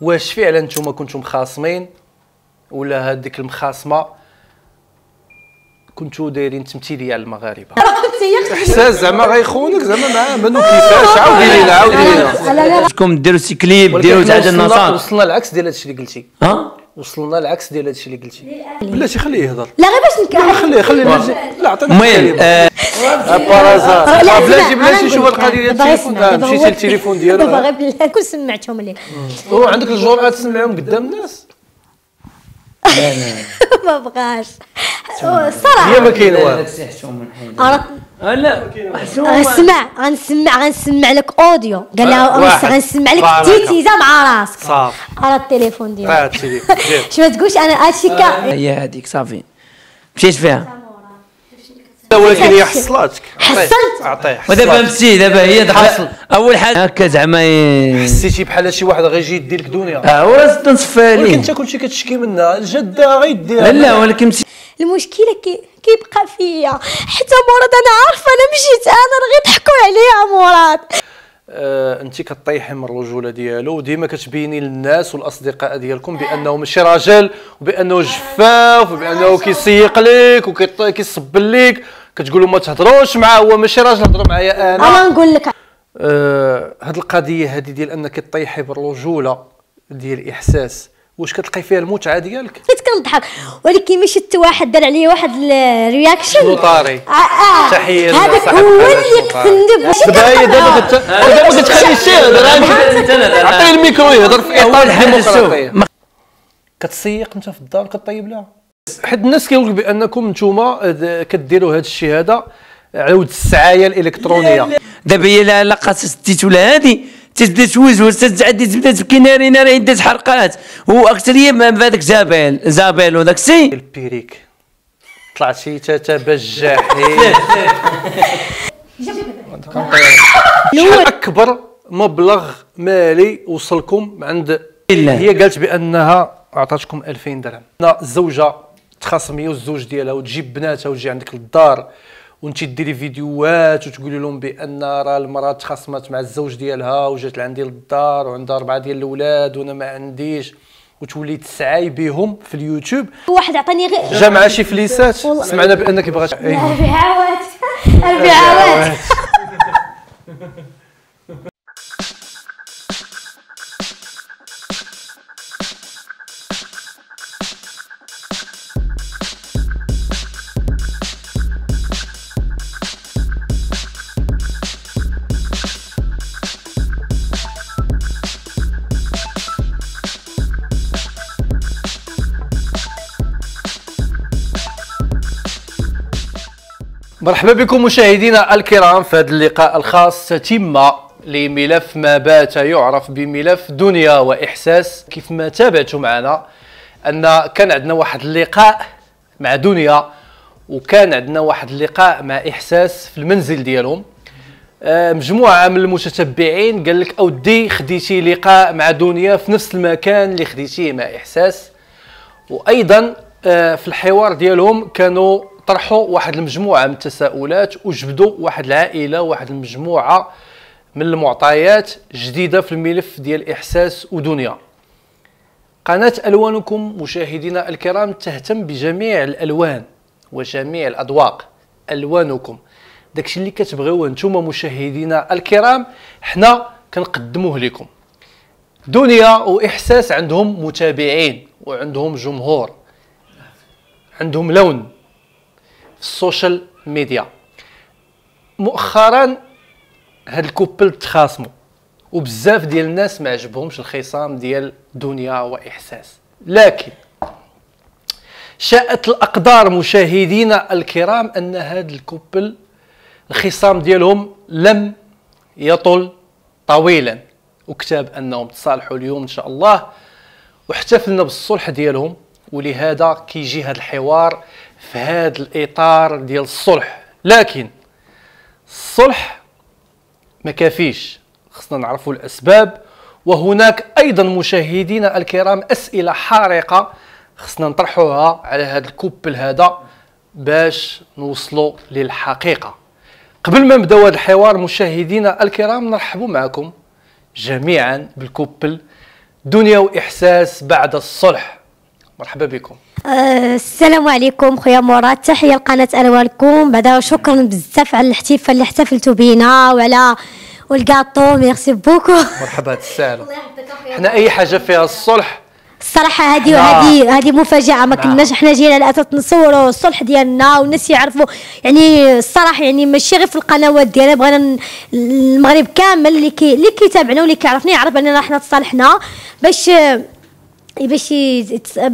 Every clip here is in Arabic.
واش فعلا نتوما كنتم مخاصمين؟ ولا هذيك المخاصمة كنتوا دايرين تمثيلية على المغاربة؟ احساس زعما غيخونك زعما مع منو كيفاش؟ عاودي لينا عاودي لينا. كم ديروا شي كليب ولكن ديروا وصلنا النصارى وصلنا العكس ديال هادشي اللي قلتي. ها؟ وصلنا العكس ديال هادشي اللي قلتي. بلاتي خليه يهضر. لا غير باش نكمل. خليه خليه لا عطينا المهم par hasard لا، بلاتي اسمع، بلاتي شوف لك. القضية. ديال التليفون اسمع، آه، دابا مشيتي للتليفون دابا ديالو غير بالله كون سمعتهم ليه هو عندك الجرأة تسمعهم قدام الناس. ما بغاش. الصراحة. هي ما كاين والو. عرفت آه، لا. غنسمع غنسمع غنسمع لك أوديو. قال لها غنسمع لك. تيتيزا مع راسك. صافي. على التليفون ديالك. التليفون شو ما تقولش أنا هادشي كا هي هذيك صافي. مشيت فيها. ولكن هي حصلاتك. حصلت. ودابا. مشي دابا هي حصل. دخل أول حاجة هكا زعما حسيتي بحال شي واحد غيجي يدي لك دنيا. آه وراه تنصفى ولكن ليه. انت كلشي كتشكي منها. الجدة غيديها لا ولكن المشكلة كي كيبقى فيا. حتى مراد أنا عارفة أنا مشيت أنا راه غيضحكوا عليا مراد. آه انت كطيحي من الرجولة ديالو وديما كتبيني للناس والأصدقاء ديالكم بأنه ماشي راجل وبأنه جفاف وبأنه كيسيق لك وكيصبل لك كتقولوا ما تهضروش معاه هو ماشي راجل هضروا معايا أنا. أنا نقول لك. آه هاد القضية هذه ديال أنك تطيحي بالرجوله ديال الاحساس واش كتلقاي فيها المتعة ديالك؟ كنت كنضحك ولكن مشيت حتى واحد دار عليا واحد ال reaction لوطاري. آه آه. تحية هذاك هو اللي. كتندب. ماشي دابا دابا دابا ما كتخليش يهضر. عطيه الميكرو يهضر في اطار شوف الديمقراطيه ما- كتسيق أنت في الدار كطيب لها. حد الناس كيقول بأنكم نتوما كديروا هذا الشيء هذا على ود السعاية الإلكترونية. دابا هي لا ديت ولا هادي. تبدا توزوز تتعدي تبدا تبكي ناري ناري عده حرقات. واكثريه ما بهذاك زابيل زابيل وداك الشيء البيريك. طلعتي تتبجحي أكبر مبلغ مالي وصلكم عند. هي قالت بأنها اعطتكم 2000 درهم. أنا الزوجة تخاصم هي والزوج ديالها وتجيب بناتها وتجي عندك للدار وانت ديري فيديوهات وتقولي لهم بأن راه المرأة تخاصمت مع الزوج ديالها وجات لعندي للدار وعندها أربعة ديال الأولاد وأنا ما عنديش وتولي تسعاي بهم في اليوتيوب. واحد عطاني غير جا مع شي فليسات. سمعنا بأنك بغات إيه. الرعاوات مرحبا بكم مشاهدينا الكرام في هذا اللقاء الخاص تتم لملف ما بات يعرف بملف دنيا وإحساس. كيف ما تابعتوا معنا أن كان عندنا واحد اللقاء مع دنيا وكان عندنا واحد اللقاء مع إحساس في المنزل ديالهم. آه، مجموعة من المتتبعين قال لك أودي خديتي لقاء مع دنيا في نفس المكان اللي خديتيه مع إحساس. وأيضا آه، في الحوار ديالهم كانوا طرحوا واحد المجموعة من التساؤلات وجبدوا واحد العائلة واحد المجموعة من المعطيات جديدة في الملف ديال إحساس ودنيا. قناة ألوانكم مشاهدينا الكرام تهتم بجميع الألوان وجميع الأذواق. ألوانكم. داكشي اللي كتبغيوه نتوما مشاهدينا الكرام حنا كنقدموه لكم. دنيا وإحساس عندهم متابعين وعندهم جمهور. عندهم لون. في ال social media مؤخرا هاد ال couple تخاصموا وبزاف ديال الناس ما عجبهمش الخصام ديال دنيا وإحساس. لكن شاءت الأقدار مشاهدينا الكرام أن هاد ال couple الخصام ديالهم لم يطل طويلا. وكتاب أنهم تصالحوا اليوم إن شاء الله واحتفلنا بالصلح ديالهم. ولهذا كيجي هذا الحوار في هذا الإطار ديال الصلح. لكن الصلح ما كافيش. خصنا نعرفوا الأسباب. وهناك أيضا مشاهدينا الكرام أسئلة حارقة. خصنا نطرحوها على هذا الكوبل هذا باش نوصلوا للحقيقة. قبل ما نبداو هذا الحوار مشاهدينا الكرام نرحبوا معكم جميعا بال couple. دنيا وإحساس بعد الصلح. مرحبا بكم. آه، السلام عليكم خويا مراد تحية لقناة الوالكم بعدا شكرا بزاف على الاحتفال اللي احتفلتوا بينا وعلى وال gâteau. merci beaucoup. مرحبا تسالوا حنا أي حاجة فيها الصلح؟ الصراحة هذه. هذه هذه مفاجأة. ما. كناش حنا جينا أساس نصوروا الصلح ديالنا والناس يعرفوا. يعني الصراحة يعني ماشي غير في القنوات ديالنا. بغينا المغرب كامل اللي كي اللي كيتابعنا واللي كيعرفنا يعرف أننا حنا تصالحنا باش باش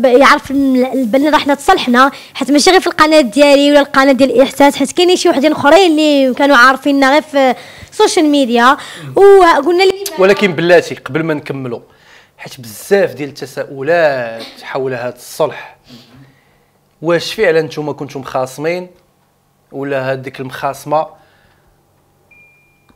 يعرف ال- بان راه حنا تصالحنا حيت ماشي غير في القناة ديالي ولا القناة ديال الإحساس حيت كاينين شي وحدين أخرين اللي كانوا عارفيننا غير في ال social media وقلنا لي ولكن بلاتي قبل ما نكملوا حيت بزاف ديال التساؤلات حول هذا الصلح واش فعلا نتوما كنتم مخاصمين؟ ولا هذيك المخاصمة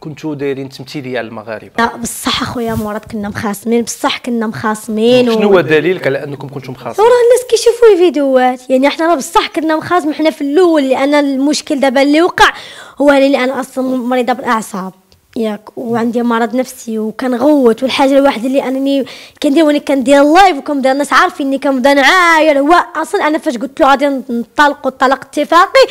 كنتوا دايرين تمثيلية على المغاربة. لا بصح أخويا مراد كنا مخاصمين بصح كنا مخاصمين شنو هو دليلك على أنكم كنتم مخاصمين؟ وراه الناس كيشوفوا الفيديوهات. يعني إحنا راه بصح كنا مخاصم حنا في الأول لأن المشكل دابا اللي وقع هو اللي أنا أصلا مريضة بالأعصاب. ياك وعندي مرض نفسي وكنغوت والحاجة الواحده اللي أنني كندير وأنا كندير اللايف وكنبدا الناس عارفيني كنبدا نعاير. هو أصلا أنا فاش قلت له غادي نطلقوا الطلاق اتفاقي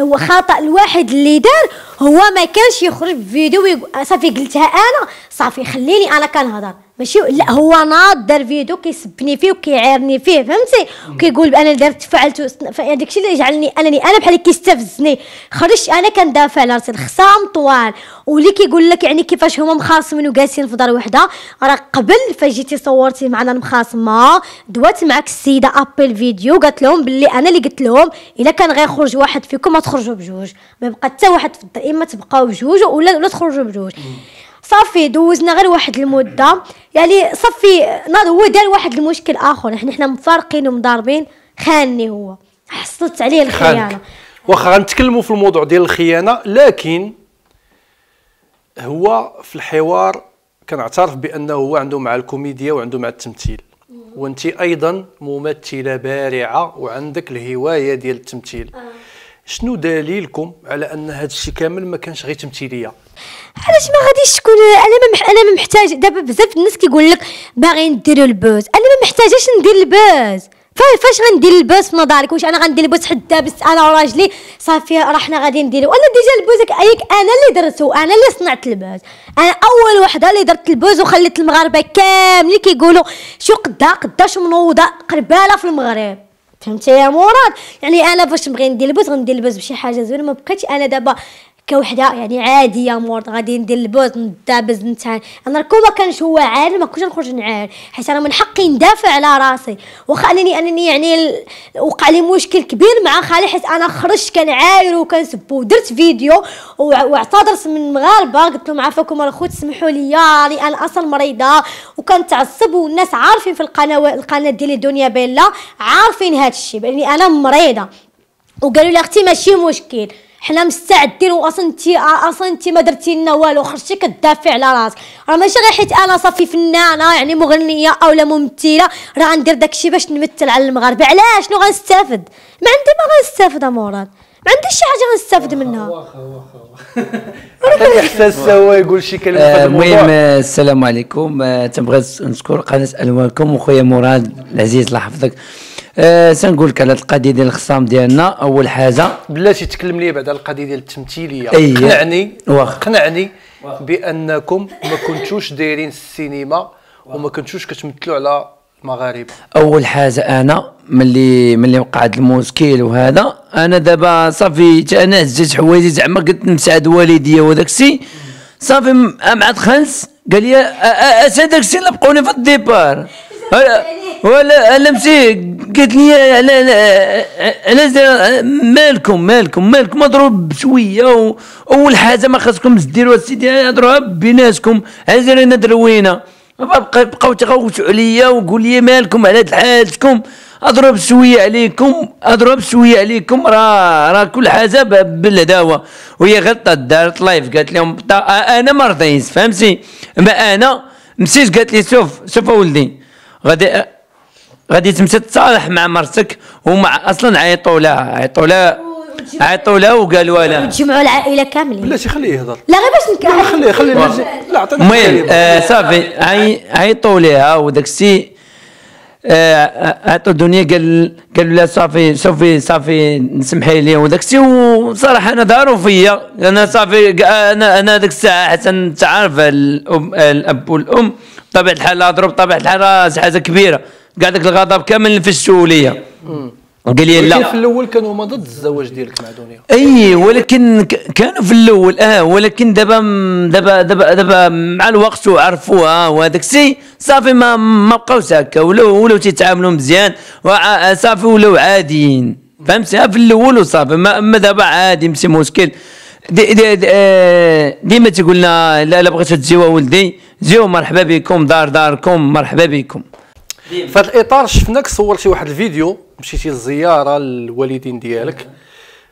هو خطأ الواحد اللي دار هو ما كانش يخرج ويقول صافي قلتها أنا صافي خليني أنا كنهضر. ماشي؟ لا هو ناض دار فيديو كيسبني فيه وكيعايرني فيه فهمتي؟ وكيقول أنا درت فعلت هذاك الشيء اللي يجعلني أنني أنا بحال كيستفزني. خرجت أنا كندافع على راسي الخصام طوال. واللي كيقول لك يعني كيفاش هما مخاصمين وجالسين في دار وحدة راه قبل فاش جيتي صورتي معنا المخاصمة دوات معك السيدة appel vidéo قالت لهم باللي أنا اللي قلت لهم إلا كان غيخرج واحد فيكم ما تخرجوا بجوج. ما يبقى حتى واحد في الدار اما تبقاو بجوج ولا ولا تخرجوا بجوج. صافي دوزنا غير واحد المدة. يعني صافي ناض هو دار واحد المشكل آخر. حنا حنا مفارقين ومضاربين. خانني هو. حصلت عليه الخيانة. واخا غنتكلموا في الموضوع ديال الخيانة لكن هو في الحوار كنعترف بأنه هو عنده مع الكوميديا وعنده مع التمثيل. وأنت أيضا ممثلة بارعة وعندك الهواية ديال التمثيل. شنو دليلكم على أن هذا الشيء كامل ما كانش غير تمثيلية؟ علاش ما غاديش تكون أنا ما مح... أنا ما محتاج دابا بزاف الناس كيقول لك باغي نديروا البوز. أنا ما محتاجاش ندير البوز. فا- فاش غندير ال buzz في نظرك؟ واش أنا غندير ال buzz حتى دابا أنا وراجلي؟ صافي راه حنا غادي نديرو. أنا déjà ال buzz ياك أنا اللي درته أنا اللي صنعت ال buzz. أنا أول وحدة اللي درت ال buzz وخليت المغاربة كاملين كيقولوا شو قدا قداش منوضة قربالة في المغرب. فهمتي يا مراد يعني أنا فاش نبغي ندير ال buzz غندير ال buzz بشي حاجة زوينة. ما بقيتش أنا دابا كوحدة يعني عاديه مرض غادي ندير ال buzz ندابز نتعان أنا كون كانش هو عارف ما كنتش نخرج نعاير حيت أنا من حقي ندافع على راسي. واخا أنني انني يعني وقع لي مشكل كبير مع خالي حيت أنا خرجت كنعاير وكنسب ودرت فيديو واعتذرت من المغاربة قلت لهم عافاكم الخوت سمحوا لي راني أنا أصلا مريضة وكنتعصب والناس عارفين في القناة القناة ديالي دنيا بيلا عارفين هذا الشيء بأني أنا مريضة. وقالوا لي أختي ماشي مشكل. حنا مستعدين واصلا انت أصلا انت ما درتي لنا والو خرجتي كدافع على راسك. راه ماشي غير حيت أنا صافي فنانه يعني مغنية أو لا ممثلة راه غندير داكشي باش نمثل على المغاربة. علاش؟ شنو غنستافد؟ ما عندي ما غنستافد يا مراد ما عنديش شي حاجة غنستافد منها؟ عطيني احساس هو يقول شي كلمة آه، المهم آه، السلام عليكم. آه، تنبغي نشكر قناة الوانكم وخويا مراد العزيز الله يحفظك. سنقول لك على القضية ديال الخصام ديالنا. أول حاجة بلاتي تكلم لي بعد على القضية ديال التمثيلية. أي. قنعني واخا. قنعني بأنكم ما كنتوش دايرين السينما وما كنتوش كتمثلوا على المغاربه أول حاجة أنا ملي ملي وقع المشكل وهذا أنا دابا صافي أنا هزيت حوايجي زعما قلت نساعد والديا وداك الشيء. صافي مع دخلت قال لي أش هذاك الشيء اللي بقوني في الديبار؟ ولا أنا مشي قالت لي على مالكم مالكم مالكم أضرب بشويه أول حاجة ما خاصكم ديروا سيدي اضربها بيناتكم علاش دايرين دروينه بقاو تغوتوا عليا وقول لي مالكم على هاد حالتكم. أضرب شوية عليكم أضرب شوية عليكم. راه راه كل حاجة بالهداوه وهي غلطت دارت لايف قالت لهم أنا ما رضيت فهمتي؟ ما أنا مشيت قالت لي شوف شوف اولدي غادي غادي تمشي تصالح مع مرتك ومع أصلا عيطوا لها عيطوا لها عيطوا له وقالوا له. تجمعوا العائلة كاملين. بلاتي خليه يهضر. لا غير باش لا نك خليه. خليه لا عطينا المهم. آه صافي. عي- عيطوا ليها وداك السي آه، عطوا الدنيا. قال قالوا لها صافي صافي صافي نسمحي لي. وداك السي وصراحة أنا داروا فيا. أنا صافي ق- أنا أنا ديك الساعة حسن تعرف الأم الأب والأم. بطبيعة الحال هضروا بطبيعة الحال راه شي حاجة كبيرة. كاع داك الغضب كامل نفشوا ليا. قال لي لا. في الأول كانوا هما ضد الزواج ديالك مع دنيا أي ولكن كانوا في الأول آه ولكن دابا دابا دابا دابا مع الوقت وعرفوها وهذاك الشيء صافي ما ما بقاوش هكا ولاو ولاو تيتعاملوا مزيان وع- صافي ولاو عاديين. فهمتي في الأول وصافي ما دابا عادي ماشي مشكل. دي دي دي آه، ديما تيقولنا لا لا بغيتو تجيو ولدي جيو مرحبا بكم دار داركم مرحبا بكم. في هذا الإطار شفناك صورتي واحد الفيديو مشيتي للزياره للوالدين ديالك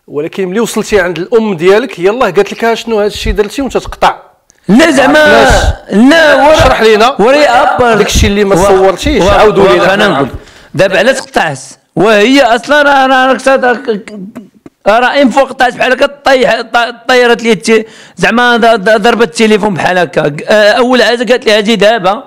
ولكن ملي وصلتي عند الأم ديالك يلاه قالت لك شنو هذا الشيء درتي وانت تقطع لا زعما. لا ورا اشرح لينا. وري ابر داك الشيء اللي ما صورتيش، عاودوا لينا. أنا نقول دابا علاش قطعت وهي أصلا راه راه راه ان فوق قطعت بحال هكا طيح ط- طيرت لي زعما ضربت التليفون بحال هكا أول حاجة قالت لي أجي دابا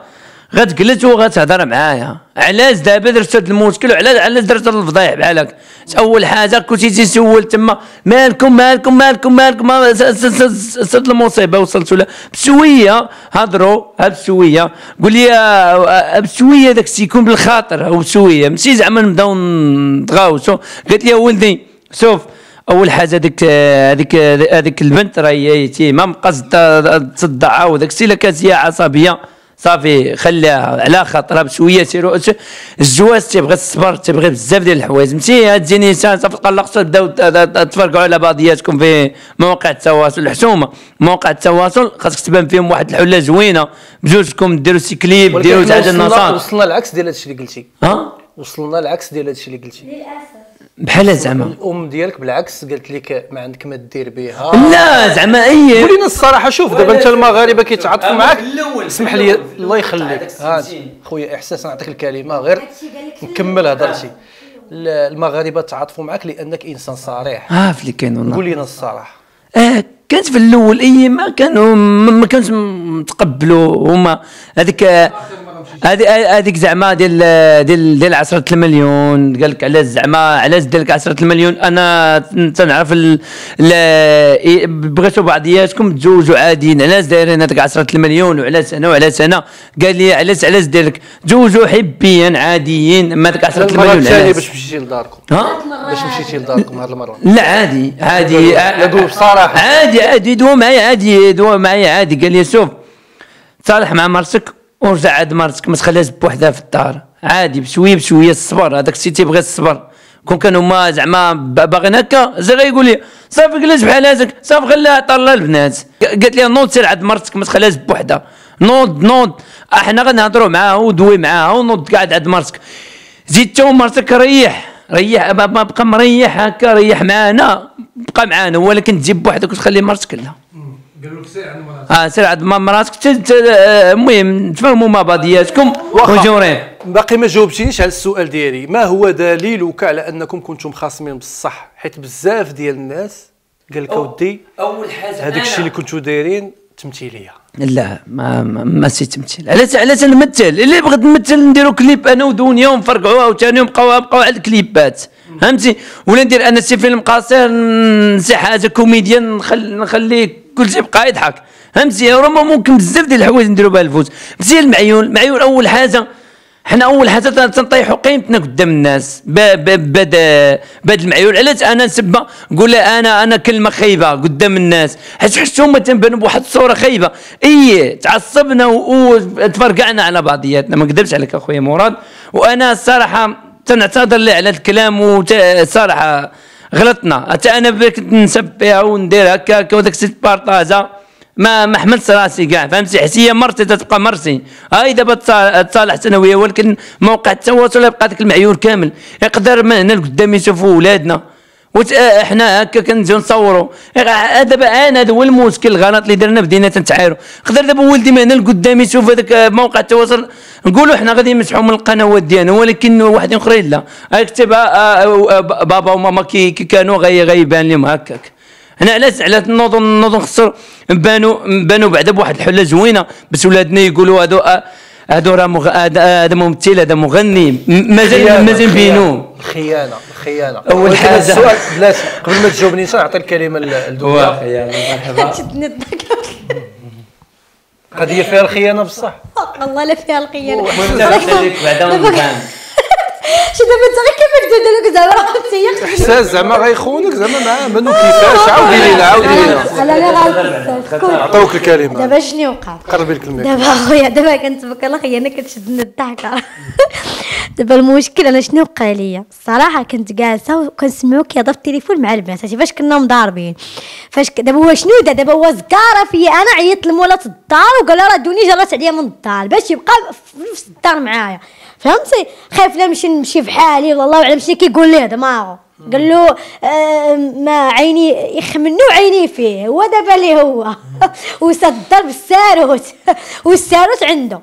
غتجلس وغتهضر معايا. علاش دابا درت هذا المشكل؟ وعلاش علاش درت هذا الفضايح بحال هكا أول حاجة كنتي تسول تما مالكم مالكم مالكم مالكم صرت المصيبة وصلت لها. بشويه هضروا ها بشويه قول لي آه، آه، بشويه داك الشيء يكون بالخاطر أو بشويه ماشي زعما نبداو نتغاوسوا قالت لي ولدي شوف أول حاجة هذيك هذيك هذيك البنت راهي يتيمة مقصده تصدعها وداك الشيء الا كانت هي عصبية. صافي خليها على خاطرها بشوية سيروا ش- الجواز تيبغي الصبر تيبغي بزاف ديال الحوايج. ماشي تجي نيسان صافي طلقتوا تبداو تفرقعوا على بعضياتكم في مواقع التواصل. الحشومه مواقع التواصل خاصك تبان فيهم واحد الحلة زوينة. بجوجكم ديروا شي كليب ديروا حاجة وصلنا النصارى وصلنا العكس ديال هادشي اللي قلتي. ها؟ وصلنا العكس ديال هادشي اللي قلتي. بحال زعما. الام ديالك بالعكس قالت لك ما عندك ما دير بها. لا زعما اي قولي لنا الصراحة شوف دابا أنت المغاربة كيتعاطفوا معاك. اسمح لي الله يخليك. خويا أحساس نعطيك الكلمة. غير نكمل هضرتي. ال- المغاربة تعاطفوا معك لأنك إنسان صريح. عارف اللي كاين والله. قول لنا الصراحة. آه كانت في الأول أي ما كانوا ما ما كانوش متقبلوا هما. هذيك هذيك هذيك زعما ديال ديال ديال 10 المليون. قال لك علاش زعما علاش دير لك 10 المليون؟ أنا تنعرف بغيتوا بعضياتكم تزوجوا عاديين. علاش دايرين هذيك 10 المليون؟ وعلاش أنا؟ وعلاش أنا؟ قال لي علاش علاش دير لك؟ تزوجوا حبيا عاديين. أما هذيك 10 المره المليون علاش؟ باش مشيتي لداركم. ها؟ باش مشيتي لداركم هذه المرة. لا عادي. عادي. بصراحة. عادي عادي. دوا معايا عادي. دوا معايا عادي. قال لي شوف تصالح مع مرتك ورجع عاد مرتك ما تخليهاش بوحدها في الدار. عادي بشوية بشوية الصبر هذاك الشيء تيبغي الصبر. كون كانوا هما زعما باغيين هكا زي غيقول لي صافي جلس بحال هذاك؟ صافي خليها طلع البنات. قالت لي نوض سير عند مرتك ما تخليهاش بوحدها. نوض نوض. إحنا غنهضروا معاها ودوي معاها ونوض قاعد عند مرتك زيد تو مرتك ريح ريح ما ما بقى مريح هكا ريح معانا بقى معانا ولكن تجيب بوحدك وتخلي مرتك لا قالوا لك سير عند مراتك آه سير عند ما مراتك. ت- ت- آه، المهم تفهموا مع بعضياتكم وجورين باقي ما جاوبتينيش على السؤال ديالي. ما هو دليلك على أنكم كنتم خاصمين بصح حيت بزاف ديال الناس قال لك أودي أول حاجة هذاك الشيء اللي كنتوا دايرين تمثيلية. لا ما ما, ماشي تمثيل. علاش علاش نمثل؟ اللي بغيت نمثل نديرو كليب أنا ودنيا ونفرقعوها وثاني نبقاو نبقاو على الكليبات. فهمتي؟ ولا ندير أنا شي فيلم قصير شي حاجة comédien نخلي نخلي كل شيء يبقى يضحك فهمتي راه ممكن بزاف ديال الحوايج نديرو بها ال buzz. مزيان المعيون المعيون أول حاجة حنا أول حاجة تن- تنطيحوا قيمتنا قدام الناس. بهاد بهاد المعيول علاش أنا نسبة؟ نقول أنا أنا كلمة خايبة قدام الناس. حيت حتى هما تنبانوا بواحد الصورة خايبة. اي تعصبنا وتفرقعنا على بعضياتنا. ما نكذبش عليك أخويا مراد. وأنا الصراحه تنعتذر لي على الكلام وصراحه غلطنا. حتى أنا كنت نسب فيها وندير هكا وداك السيت بارطاجا ما ما حملت راسي كاع. فهمتي؟ حسيه مرتي تتبقى مرتي. هاي دابا تصا- تصالحت أنا وياه ولكن موقع التواصل يبقى داك المعيور كامل. يقدر من هنا لقدام يشوفوا ولادنا. وت... آه، حنا هكا كنجيو نصوروا إيه، دابا أنا هذا هو المشكل الغلط اللي درنا بدينا تنتعايروا نقدر دابا ولدي من هنا لقدام يشوف هذاك آه، موقع التواصل. نقولوا حنا غادي نمسحوا من القنوات ديالنا ولكن واحد اخرين لا كتب بابا وماما كي, كانوا غي غيبان لهم هكاك. هنا علاش على نوضوا نوضوا نخسر نبانوا نبانوا بعدا بواحد الحلة زوينة باش ولادنا يقولوا هادو آه، هادو راه مغ... هذا ممثل هذا مغني م- مازال مازال بينو. الخيانة الخيانة ولكن حاجة. السؤال بلاتي قبل ما تجاوبني نعطي الكلمة لدنيا شدني الضحك قضية فيها الخيانة بصح. والله لا فيها القيانه بعدا شو دابا انت غير كيفاش تدير لك زعما راه هي احساس زعما غيخونك زعما معاه منو كيفاش عاودي لينا عاودي لينا. أنا لا غنسى عطاوك الكلمة. دابا شنو وقع قربي لك الميك دابا أخويا دابا كنتفكر اخويا أنا كتشدني الضحكه دابا المشكل أنا شنو وقع ليا؟ الصراحه كنت جالسة وكنسمعو كيهضر في التليفون مع البنات. عرفتي؟ فاش كنا مضاربين. فاش دابا هو شنو دا دابا هو زكارة فيا. أنا عيطت لمولات الدار وقال راه دوني جرات عليا من الدار. باش يبقى في الدار معايا. فهمتي؟ خايف لا نمشي نمشي في حالي والله اعلم شنو كيقول لي هذا معاه قال له آه ما عيني يخمنو عيني فيه؟ هو دابا اللي هو. الدار بالساروت. والساروت عنده.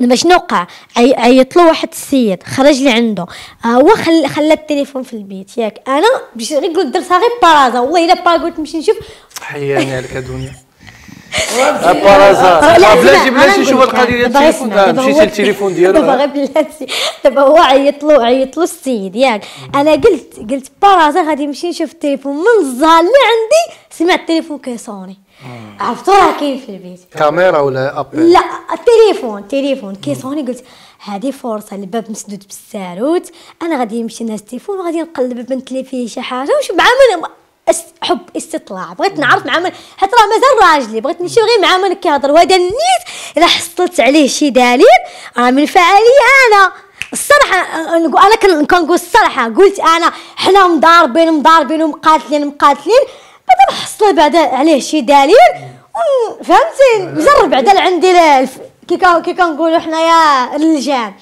دابا شنو وقع؟ عي- عيط له واحد السيد خرج لي عنده. آه، هو خل خلى التليفون في البيت ياك. أنا غير قلت درتها غير بارازا والله إلا با قلت نمشي نشوف. حياني عليك يا دنيا بلاتي بلاتي أنا شوف نقول لك، القضية ديال التليفون آه، مشيتي للتليفون ديالو دابا آه. بلاتي دابا هو عيط له عيط له السيد ياك أنا قلت قلت par hasard غادي نمشي نشوف التليفون من الزهر اللي عندي سمعت التليفون كيصوني عرفتو راه كاين في البيت كاميرا ولا appel لا التليفون تليفون كيصوني قلت هذه فرصه الباب مسدود بالساروت أنا غادي نمشي نهز التليفون وغادي نقلب بنت لي فيه شي حاجة وش مع من أس- حب استطلاع. بغيت نعرف مع من حيت راه مازال راجلي. بغيت نمشي غير مع من كيهضر. وهذا النيت إلا حصلت عليه شي دليل راه من فعلي أنا. الصراحة أه، كن- كنقول الصراحة قلت أنا حنا مضاربين مضاربين ومقاتلين مقاتلين. بعدا نحصل بعدا عليه شي دليل فهمتي؟ نجرب بعدا عندي كي كنقولوا حنايا اللجان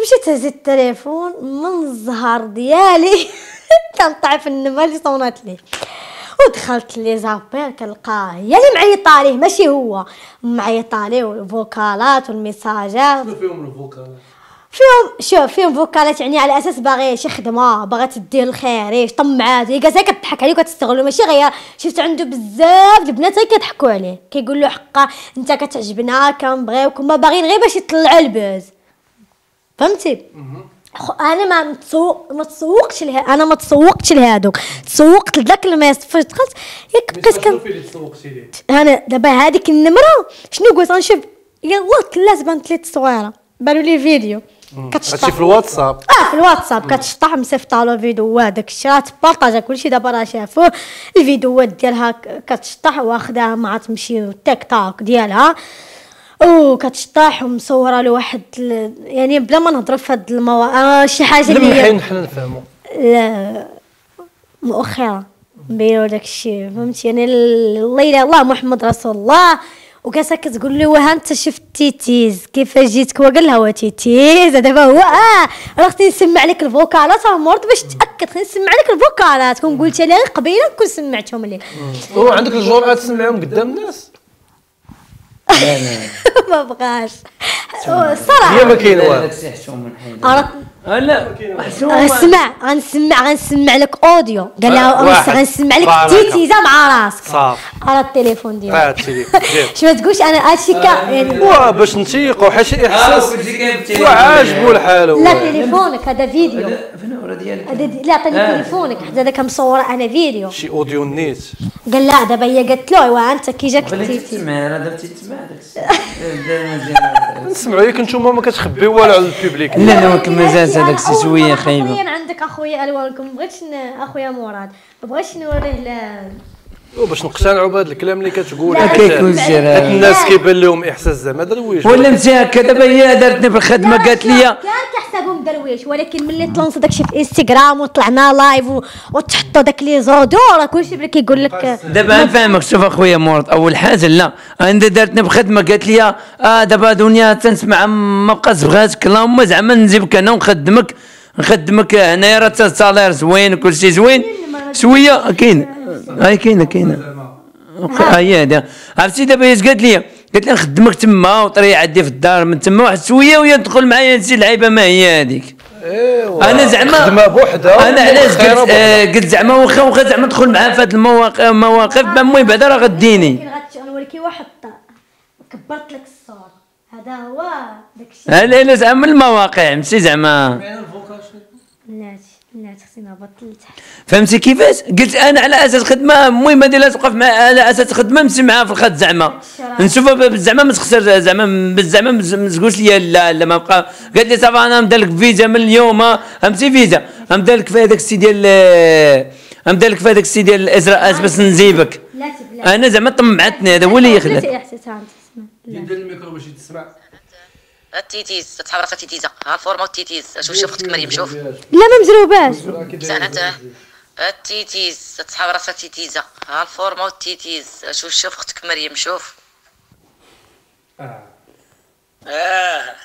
مشيت هزيت التليفون من الزهر ديالي. كنطيح في النمر اللي صونات ليه ودخلت لي زابير كنلقاه هي اللي معيطه ليه ماشي هو. معيطه ليه والفوكالات والميساجات. فيهم الفوكال فيهم شوف فيهم فوكالات يعني على أساس باغي شي خدمة باغا تدير الخير إيش طمعات هي جالسه كتضحك عليه وكتستغلو ماشي غير. شفت عنده بزاف البنات غير كيضحكوا عليه. كيقول له حقا أنت كتعجبنا كنبغيوك هما باغيين غير باش يطلعوا البوز فهمتي؟ أنا ما متسوق ما تسوقتش لها أنا ما تسوقتش لهادوك تسوقت لذاك الماس. فاش دخلت ياك بقيت كن أنا دابا هذيك النمرة شنو قلت غنشوف يلا ثلاث بنت لي تصويره بانوا لي فيديو. كتشطح في الواتساب. آه في الواتساب. كتشطح مصيفطه له فيديوهات داك الشيء راه تبارطاجا كلشي. دابا راه شافوه الفيديوهات ديالها كتشطح واخداها مع تمشي تيك توك ديالها. وكتشطح ومصوره له واحد ال- يعني بلا ما نهضروا في هاد المواضيع آه شي حاجة اللي هي حنا نفهموا لا مؤخرا نبينو داك الشيء فهمتي؟ يعني ال- الله الا الله محمد رسول الله. وكاسا كتقول له وها أنت شفت تيتيز؟ كيفاش جيتك؟ هو قال لها هو تيتيز؟ دابا هو آه راه خصني نسمع لك الفوكالات راه مرت باش تأكد خصني نسمع لك الفوكالات. كون قلت لها غير قبيلة نكون سمعتهم لك هو عندك الجرأة تسمعهم قدام الناس؟ ما بغاش الصراحه هي ما كاين والو عرفت لا غنسمع غنسمع غنسمع لك أوديو. قال لها. غنسمع لك بارك. تيتيزه مع راسك. صافي. على التليفون ديالك. ديالك شو ما تقولش أنا هادشي كا واه باش نتيقوا حيت شي احساس وعاجبو الحال هو لا تليفونك هذا فيديو. فين ديالك؟ هذا دي- لا عطيني تليفونك. حتى هذاك مصور أنا فيديو. شي أوديو نيت. قال لا دابا هي قالت له أيوا أنت كي جاك التيتي تسمع راه درتي تسمع داك الشيء نسمعوا ياك نتوما ما كتخبيو والو على ال public لا لا كما زاد هذاك الشيء شوية خايبة. عندك أخويا الوانكم بغيتش أخويا مراد. ما بغيتش نوريه باش نقتنعوا بهذا الكلام اللي كتقول. الناس كيبان لهم إحساس زعما درويش ولا انت هكا دابا هي دارتني في الخدمة قالت لي كان كيحسبهم درويش. ولكن ملي تلونسو داكشي في انستغرام وطلعنا live وتحطوا داك لي زودو راه كلشي بلا كيقول لك دابا نفهمك شوف أخويا مورد أول حاجة لا عندها دارتني بخدمه قالت لي آه دابا دنيا تنسمع ما بقاش بغاتك اللهم زعما نجيبك أنا ونخدمك نخدمك هنايا راه السالير زوين وكل شيء زوين شوية كاين. هاي كاينة كاينة. ها هي هذا عرفتي دابا هي قالت لي قالت لي نخدمك تما وطري عندي في الدار من تما واحد شوية وهي تدخل معايا نسي اللعيبة ما هي هذيك. إيوا. أنا زعما خدمه بوحدها أنا علاش قلت آه، قلت زعما واخا واخا زعما ندخل معاه في هذه المواقف مواقف المهم بعدا راه غديني. ولكن غتشغل كي واحد كبرت لك الصوت هذا هو داكشي. لا لا زعما المواقع ماشي زعما. فهمتي كيفاش؟ قلت أنا على أساس خدمه المهم هذه لا توقف مع على أساس خدمه نمشي معاها في الخط زعما. نشوفها زعما ما تخسر زعما زعما ما تقولش لي لا لا ما بقى. قالت لي صافي أنا ندير لك فيزا من اليوم فهمتي فيزا؟ ندير لك في هذاك السي ديال ندير لك في هذاك السي ديال الاجراءات باش بلاتي أنا زعما طمعتني هذا هو اللي الميكرو باش تسمع التيتيز تتحب راسها تيتيزا ها الفورما التيتيز شوف شوف أختك مريم شوف. لا ما مزروباش سنته التيتيز تتحب راسها تيتيزا ها الفورما والتيتيز شوف شوف أختك مريم شوف. آه.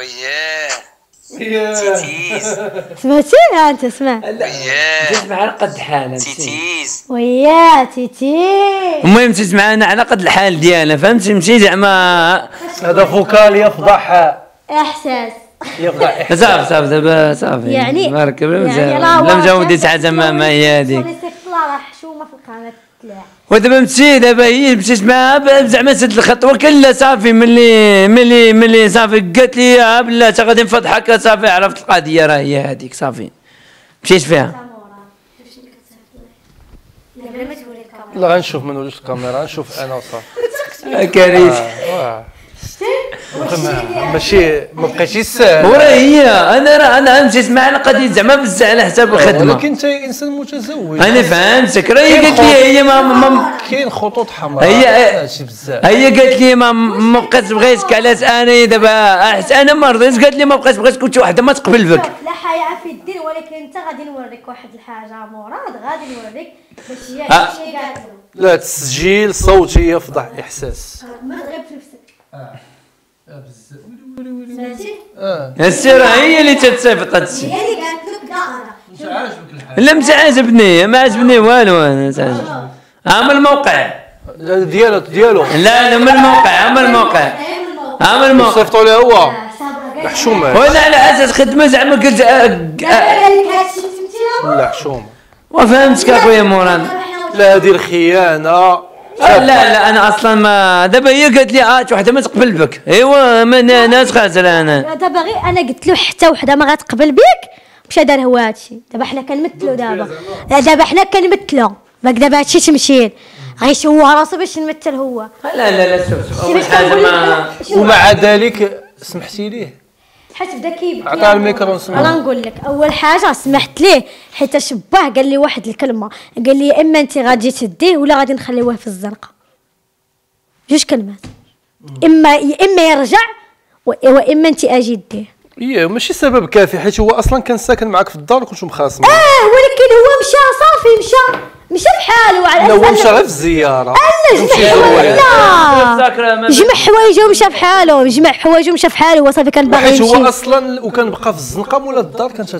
وياه تيتيز سمعتي ها أنت اسمع. وياه تسمع على قد حالها تيتيز ويا تيتي المهم تسمع أنا على قد الحال ديالها فهمتي ماشي زعما هذا فوكال يفضح. إحساس. يفضح. إحساس. صافي صافي دابا صافي. يعني بارك يعني الله راه لا مجاودي ساعه زعما ما هي هذيك. طلع راه حشومه في القناه ودابا مشي دابا هي مشيت معاها زعما سد الخطوه كلا صافي ملي ملي ملي صافي. قالت لي آه بلا تا غادي نفضحك صافي. عرفت القضية راه هي هذيك صافي. مشيت فيها. لا غنشوف من وجه الكاميرا نشوف أنا وصافي. كريم. واه. ما- ماشي ما بقيتيش ساهل وراه هي أنا راه أنا مشيت معها على قضيه زعما بزاف على حساب الخدمة. ولكن انت إنسان متزوج. أنا فهمتك راه هي قالت لي هي ما, ما كاين خطوط حمراء. هي- بزاف. هي قالت لي ما ما بقيتش بغيتك علاش أنا دابا أحس أنا ما رضيتش قالت لي؟ ما بقيتش بغيتك كنت وحدة ما تقبل بك لا حياة في الدين ولكن أنت غادي نوريك واحد الحاجة مراد غادي نوريك باش هي آه. شي قالت له. لا تسجيل صوتي يفضح إحساس. ما تغيب في نفسك سمعتي آه السيرة هي اللي تتصيفط هذا الشيء هي اللي قالت لك دائره لا مش عاجبني. ما عجبني والو أنا مش عاجبني. عامل الموقع. لا، ديالو ديالو. لا لا من الموقع عامل الموقع. عامل الموقع. صيفطوا له هو. سابقه حشومه وأنا على أساس خدمه زعما قلت آه، آه، هادشي لا حشومة. وفهمتك اخويا مراد لا هذه الخيانة. آه، لا لا أنا أصلا ما دابا هي قالت لي آه وحدة ما تقبل بك. ايوا ما أنا ناس خاسر أنا. دابا غير أنا قلت له حتى وحدة ما غتقبل بك مشى دار هو هادشي. دابا حنا كنمثلو دابا. دابا حنا كنمثلو باك دابا هادشي تمشيل. غيشوه راسو باش نمثل هو. لا لا لا شوف شوف أول حاجة ما ومع ذلك سمحتي ليه حيت بدا كيبكي. عطاه الميكرو نسمع. أنا نقول لك أول حاجة سمحت ليه حيت شباه قال لي واحد الكلمة. قال لي إما أنت غادي تديه ولا غادي نخليوه في الزنقه جوج كلمات. إما إما يرجع وإما أنت أجي ديه إيه ماشي سبب كافي حيت هو أصلا كان ساكن معك في الدار وكنتوا مخاصمين آه ولكن هو مشى صافي مشى. مشى بحاله على لا هو مشى غير في الزيارة. لا مشي جمع حوايجه جمع حوايجه ومشى في حاله. جمع حوايجه ومشى في حاله. هو صافي كان باغي حيت هو يمشي. أصلا وكان بقى في الزنقة مولا الدار كانت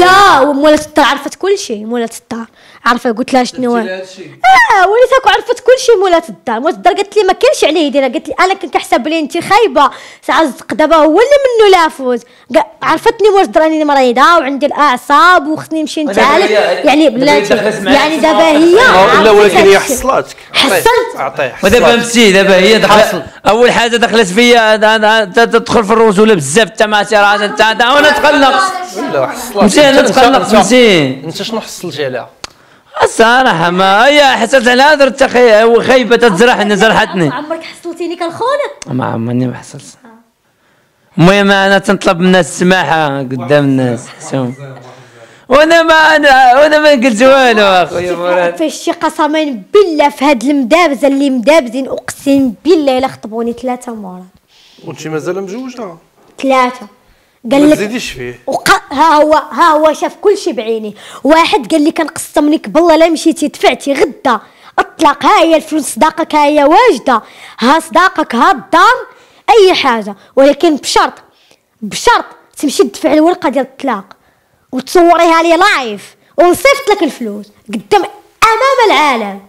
لا ومولات الدار عرفت كل شيء مولات الدار عارفة قلت لها شنو؟ آه وليتك عرفت كل شيء مولات الدار. مولات الدار قالت لي ما كاينش عليه يديرها قالت لي أنا كنت كنحسب بلي انت خايبة. ساعه الزق دابا هو اللي منه لافوز عرفتني مولات الدار راني مريضة وعندي الأعصاب وخصني نمشي نتعالج. يعني بلاتي. يعني دابا هي لا عرفت ولكن هي. حصلاتك حصلت. ودابا. مشي دابا هي. دخلت. اول حاجة دخلت فيا دا- دا- دا- تدخل في الرجوله بزاف التماشي راه انت دا وأنا تقلق لا حصلات مشي أنا أنت- تقلق أنت- مشي. أنت شنو حصلتي عليها؟ الصراحه ما هي حسيت على هذا درت خي- وخايبة تزرحني زرحتني. عمرك حصلتيني كنخونك ما عمرني ما حصلت المهم أنا تنطلب من الناس السماحة قدام الناس. شوف. وأنا ما أنا وأنا ما قلت والو أخويا مراد. فاش شي قسما بالله في هاد المدابزه اللي مدابزين أقسم بالله إلا خطبوني ثلاثة مرات. وانت مازال مزوجة؟ ثلاثة. قال لك تزيديش فيه. وق... ها هو ها هو شاف كل شيء بعيني واحد قال لي كنقسمنك بالله لا مشيتي دفعتي غدا. أطلق ها هي الفلوس صداقك ها هي واجدة. ها صداقك ها الدار أي حاجة. ولكن بشرط بشرط تمشي تدفع الورقة ديال الطلاق وتصوريها لي live ونصيفط لك الفلوس قدام أمام العالم.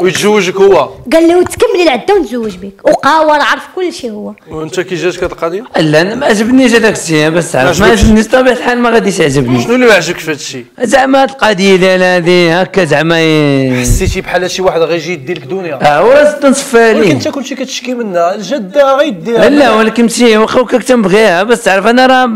ويتزوجك هو. قال له تكملي العدة ونتزوج بك. وقاور عرف كل شيء هو. وأنت كي جاتك هاد القضية؟ لا أنا ما عجبنيش هذاك الشيء بس تعرف ما؟ عجبنيش. طبيعة الحال ما غاديش يعجبني. شنو اللي ما عجبك في هاد الشيء؟ زعما هاد القضية ديال هذه هكا زعما حسيتي بحال شي واحد غيجي يدي لك دنيا. آه هو ولكن عليه انت كلشي كتشكي منها. الجدة غيديها. لا ولكن ماشي واخا هكاك تنبغيها. بس تعرف أنا راه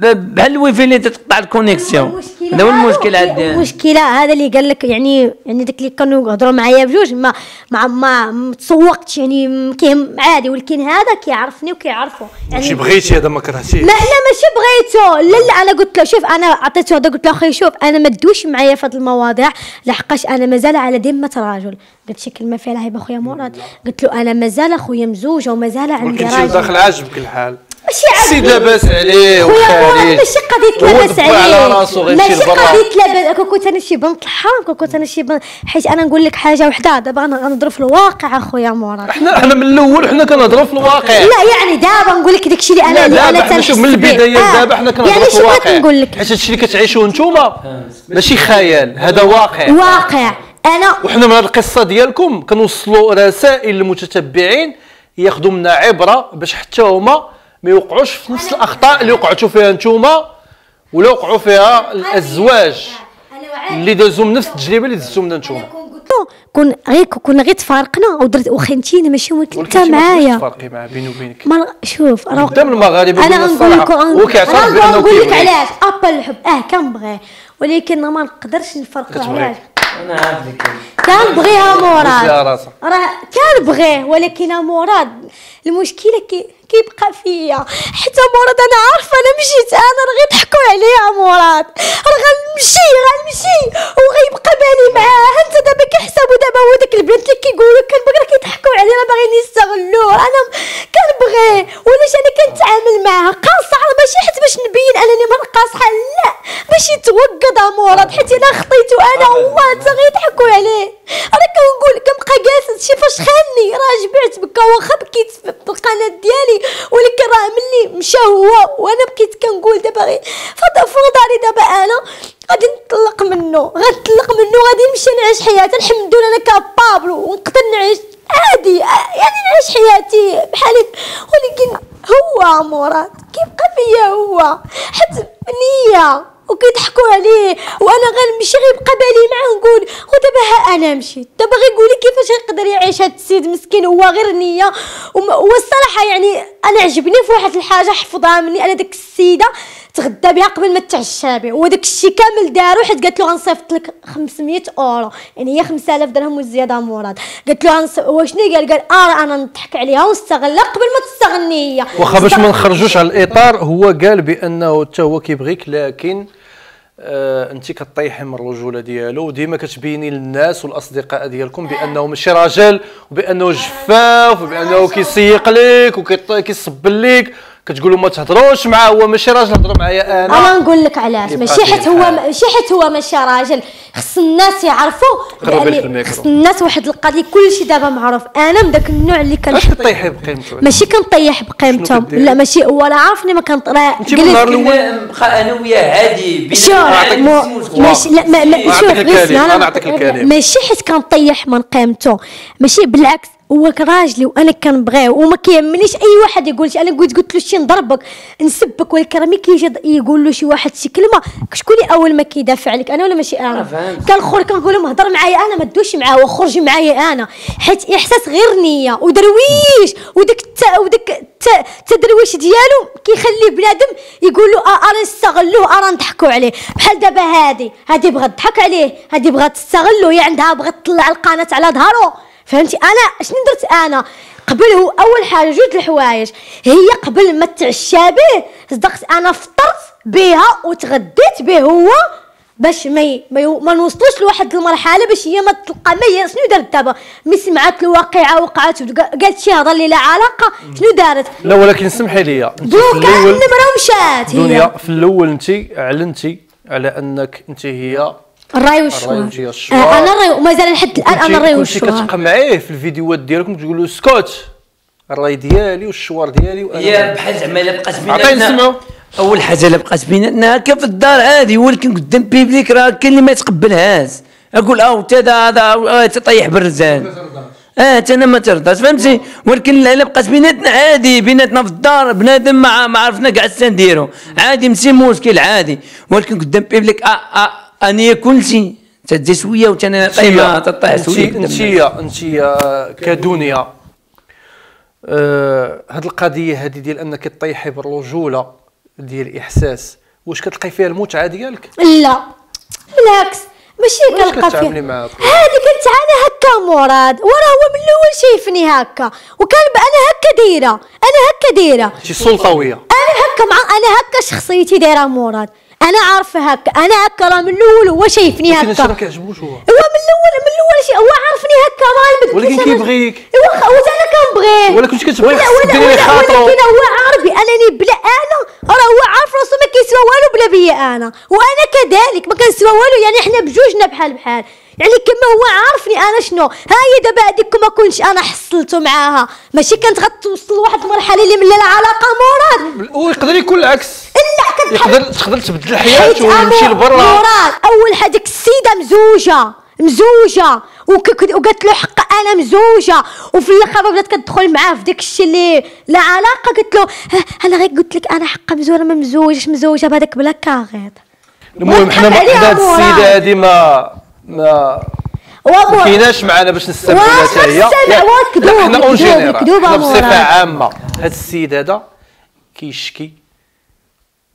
بحال الويفي اللي تقطع ال connexion؟ هذا هو المشكل عندي المشكلة هذا اللي قال لك يعني يعني داك اللي كانوا يهضروا معايا بجوج ما ما ما تسوقتش يعني كيهم عادي ولكن هذا كيعرفني وكيعرفه. يعني شي بغيتي هذا ما كرهتيه لا لا ماشي بغيتو لا لا أنا قلت له شوف أنا عطيته هذا قلت له أخي شوف أنا ما تدوش معايا في هذه المواضيع لحقاش أنا مازال على ذمة راجل قلت شي كلمه فيها لهيب اخويا مراد. قلت له أنا مازال أخويا مزوجه ومازال عندي راجل. داخل عاجبك الحال. ماشي سي عاجبني. لاباس عليه وخارج ماشي قضيه لاباس عليه ماشي قضيه لاباس كون كنت أنا شي بنت الحرام كون كنت أنا شي بنت. حيت أنا نقول لك حاجة وحدة دابا أنا غنضرب في الواقع أخويا مراد حنا حنا من الأول حنا كنهضروا في الواقع. لا يعني دابا نقول لك داكشي اللي أنا لا اللي أنا شوف من. البداية آه. دابا حنا كنهضروا يعني في الواقع. نقول لك. حيت هادشي اللي كتعيشوه نتوما ماشي خيال هذا واقع. واقع. انا وحنا من هذه القصة ديالكم كنوصلوا رسائل للمتتبعين ياخذوا منا عبرة باش حتى هما ما يوقعوش في نفس الأخطاء اللي وقعتوا فيها نتوما ولا وقعوا فيها الازواج اللي دازوا من نفس التجربة اللي دزتوا منها نتوما. كون غير كنا غير تفارقنا ودرت وخنتينا ماشي ولكن انت معايا. تفرقي مع بيني وبينك. ما شوف راه قدام المغاربة أنا غنقول الصراحة. لكم هو كيعترف أنا بأنه غنقول لك. علاش ابا الحب آه كنبغيه ولكن ما نقدرش كتبغيه. علاش؟ أنا عارف لك كنبغيها مراد. راه كنبغيه ولكن مراد. المشكلة كي كيبقى فيا. حتى مراد أنا عارفة أنا مشيت أنا راه غيضحكوا عليا مراد. راه غنمشي غنمشي. وغيبقى بالي معاه أنت دابا كيحسبوا دابا هو داك البنات اللي كيقولوا كنبغي راه كيضحكوا عليا راه باغيين يستغلوه. أنا كنبغيه ولاش أنا كنتعامل معاه قاصحه راه ماشي حيت باش نبين أنني مرا قاصحه لا باش يتوقد مراد حيت أنا خطيتو أنا هو أنت غيضحكوا عليه. أنا كنقول كنبقى جالس شي فاش خاني راه جبعت بكا واخا بكيت في القناة ديالي ولكن راه ملي مشى هو وأنا بكيت كنقول دابا غير في نظري دابا أنا. غادي نطلق منه غنطلق منه غادي نمشي نعيش حياتي. الحمد لله أنا كابابل ونقدر نعيش عادي يعني نعيش حياتي بحالي ولكن هو مراد كيبقى فيا هو. حتى نية وكيضحكوا عليه. وأنا غنمشي غيبقى بالي معاه نقول ودابا أنا مشيت. دابا غيقول لي كيفاش يقدر يعيش هاد السيد مسكين؟ هو غير نية. والصراحة يعني أنا عجبني في واحد الحاجة حفظها مني أنا ديك السيدة. تغدى بها قبل ما تعشى به وداك الشيء كامل دارو حيت قالت له غنصيفط لك 500 أورو. يعني هي 5000 درهم وزياده مراد. قالت له غنص... وشنو قال؟ قال آه أنا نضحك عليها ونستغلها قبل ما تستغلني هي. واخا باش ما نخرجوش على الإطار هو قال بأنه حتى هو كيبغيك لكن آه انت كطيحي من الرجولة ديالو وديما كتبيني للناس والأصدقاء ديالكم بانه ماشي راجل وبأنه جفاف وبأنه كيسيق لك وكيصب لك. كتقولوا ما تهضروش معاه هو ماشي راجل هضروا معايا أنا. أنا نقول لك علاش؟ ماشي حيت هو. ماشي حيت هو ماشي راجل. خص الناس يعرفوا الميكرو. خص الناس واحد القضية كلشي دابا معروف. أنا من داك النوع اللي كان علاش كطيحي بقيمته؟ ماشي كنطيح بقيمتهم؟ لا ماشي هو راه عارفني ما كنطرا انت من النهار الأول. نبقى أنا وياه عادي بين شوف ماشي لا ما شوف غير الكلام. ماشي حيت كنطيح من قيمته. ماشي بالعكس. هو راجلي وأنا كنبغيه وما كيهمنيش أي واحد يقول شي. أنا قلت قلت له شي نضربك نسبك ولكن ملي كيجي يقول له شي واحد شي كلمة. شكون اللي أول ما كيدافع عليك؟ أنا ولا ماشي أنا؟ الآخر كنقول لهم هضر معايا أنا ما تدوش معاه وخرجي معايا أنا. حيت إحساس غير نية ودرويش. وداك وداك الت- التدرويش ديالو كيخلي بنادم يقول له آه أنا نستغلوه آه نضحكوا عليه. بحال دابا هادي. هادي بغات تضحك عليه هادي بغات تستغلو هي عندها بغات تطلع القناة على ظهره فهمتي؟ أنا شنو درت أنا؟ قبل هو أول حاجة جوج الحوايج. هي قبل ما تعشى به صدقت أنا فطرت بها وتغديت به هو باش ما. ما, نوصلوش لواحد المرحلة باش هي ما تلقى ما هي شنو دارت دابا؟ مي سمعت الواقعة وقعت وق- قالت شي هضره اللي لا علاقة شنو دارت؟ لا ولكن سمحي لي. دوكا النمره ومشات دنيا هي في الأول أنت أعلنتي على أنك أنت هي الرأي والشوار. آه أنا الراي ومازال لحد الآن أنا الراي كنتي والشوار كتقمعيه في الفيديوهات ديالكم تقولوا سكوت الرأي ديالي والشوار ديالي وأنا بحال زعما إلا بقات بيناتنا أول حاجة اللي بقات بيناتنا هكا في الدار عادي ولكن قدام public راه كاين اللي ما يتقبلهاش. أقول آه انت هذا آه، تطيح بالرزان. آه أنا ما ترضاش فهمتي؟ ولكن لا بقات بيناتنا عادي بيناتنا في الدار بنادم ما ما عرفنا كاع اش نديرو عادي ماشي مشكل عادي. ولكن قدام public آه آه اني كلشي تجي شوية وتانا طيمه تطيح شوية قدام انت انت كدنيا. آه، هاد القضية هذه ديال أنك تطيحي بالرجوله ديال الاحساس واش كتلقاي فيها المتعه ديالك؟ لا. بالعكس. ماشي كنلقى كتعاملي فيه معاه؟ هادي كنت أنا هكا مراد. وراه هو من الأول شايفني هكا. وكان أنا هكا دايرة. أنا هكا دايرة. شي سلطوية. أنا هكا مع أنا هكا شخصيتي دايرة مراد. أنا عارفة هكا أنا هكا راه من الأول هو شايفني هكا. انت ما كيعجبوش هو. هو من الأول من الأول شي هو عارفني هكا ما البدل ولكن كيبغيك. واخا وأنا كنبغيه ولا كنت كتبغي ديري خاطرو. ولكن هو عارف انني بلا أنا راه هو عارف راسو ما كيسوى والو بلا بيا أنا. وأنا كذلك ما كنسوى والو يعني حنا بجوجنا بحال بحال. يعني كما هو عارفني أنا شنو. ها هي دابا هذيك ما كنتش أنا حصلته معاها. ماشي كانت غتوصل لواحد المرحلة اللي من العلاقه مراد ويقدر يكون العكس. لا كنت يقدر تقدر تبدل حياته ويمشي أمو- لبرا. مراد أول حاجة ديك السيدة مزوجة. مزوجة. وقالت له حق أنا مزوجة. وفي الآخر بدات كتدخل معاه في داك الشيء اللي لا علاقة. قلت له أنا غير قلت لك أنا حق مزوجة. ما مزوجش مزوجة بهذاك بلا كاغيط المهم حنا هاد. السيدة هادي ما ما وابو كايناش معنا باش نستمعوا حتى هي؟ لا، حنا en général حنا بصفة. عامة هاد السيد هذا كيشكي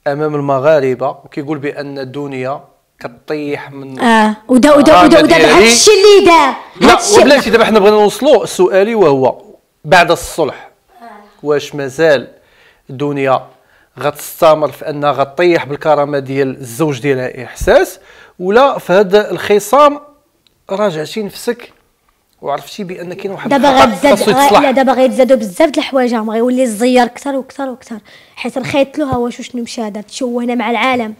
أمام المغاربة وكيقول بأن الدنيا كطيح من آه ودا ودا ودا ودا. هذا الشيء اللي دار لا وبلاتي دابا حنا بغينا نوصلوا سؤالي وهو بعد الصلح واش مازال الدنيا غتستمر في أنها غطيح بالكرامة ديال الزوج ديالها إحساس ولا في هذا الخصام راجعتي نفسك وعرفتي بأن كاين واحد دابا يتصلح. لا دابا غيتزادوا بزاف د الحوايج راه غيولي الزيار كثر وكثر وكثر حيت رخيت له ها واش شنو مشى هذا تشوهنا مع العالم.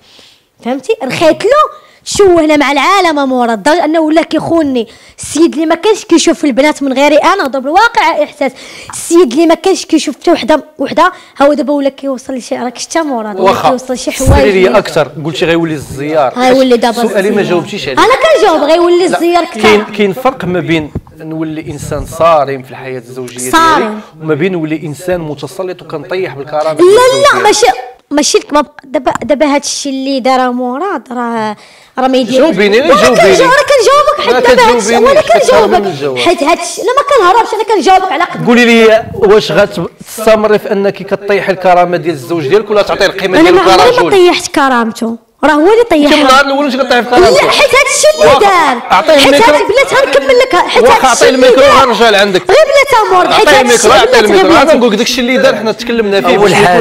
فهمتي؟ رخيت له. تشوهنا مع العالم مورا لدرجه أنه ولا كيخونني السيد اللي ما كانش كيشوف البنات من غيري أنا ضرب الواقع إحساس. السيد اللي ما كانش كيشوف حتى وحدة وحدة هو دابا ولا كيوصل لشي راك شتا مورا واخا كيوصل لشي حوايج. لي أكثر قلتي غيولي الزيار. غيولي دابا سؤالي ما. جاوبتيش عليه. أنا كنجاوب غيولي الزيار كاين كثر كاين فرق ما بين نولي إنسان صارم في الحياة الزوجية ديالي صارم. وما بين نولي إنسان متسلط وكنطيح بالكرامة لا لا ماشي ماشي لك ما دابا دابا هاد الشيء اللي دار مراد راه راه ما يدير جاوبيني، جاوبيني. راه كنجاوبك حيت دابا هاد الشيء وأنا كنجاوبك. حيت هاد الشيء لا ما كنهربش أنا كنجاوبك على قد قولي لي واش غتستمري في انك كطيحي الكرامة ديال الزوج ديالك ولا تعطي القيمة أنا ديالو ما عمري ما طيحت كرامته. راه هو اللي طيحها. النهار الأول واش كطيحي في لا كرامته حيت هاد الشيء اللي دار؟ أعطيه حيت الميكرو. هاد بلات غنكمل لك حيت واخا عطيه الشيء اللي الميكرو دار؟ غنرجع لعندك. غير بلات امور حيت الميكرو الشيء عطيه اللي الميكرو. دار أنا نقول لك داكشي اللي دار حنا تكلمنا فيه أول حاجة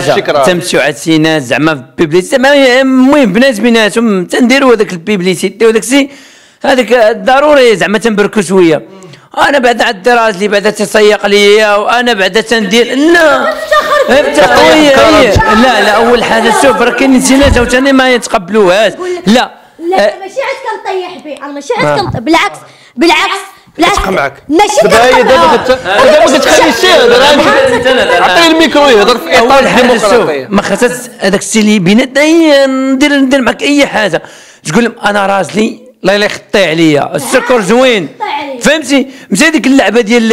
ناس زعما في البيبليسيتي المهم بنات بيناتهم تنديروا هذاك البيبليسيتي وداك الشيء هذاك ضروري زعما تنبركوا شوية. أنا بعد عندي راجلي بعد تسيق ليا وأنا بعد تندير. لا. هي هي لا لا أول حاجة شوف راه كاين شي ناس عاوتاني ما يتقبلوهاش لا. لا آه، ماشي عاد كنطيح به أنا ماشي عاد كنط بالعكس بالعكس بالعكس. كتبقى معك. ماشي دابا دابا كنطيح. ما كتخليش يهضر عطيه الميكرو. يهضر في اطار الديمقراطيه ما خاصهاش هذاك الشيء اللي بيناتنا ندير ندير معك أي حاجة. تقول لهم؟ أنا راجلي الله يلا يخطي عليا. السكر زوين. فهمتي؟ مشى ديك اللعبة ديال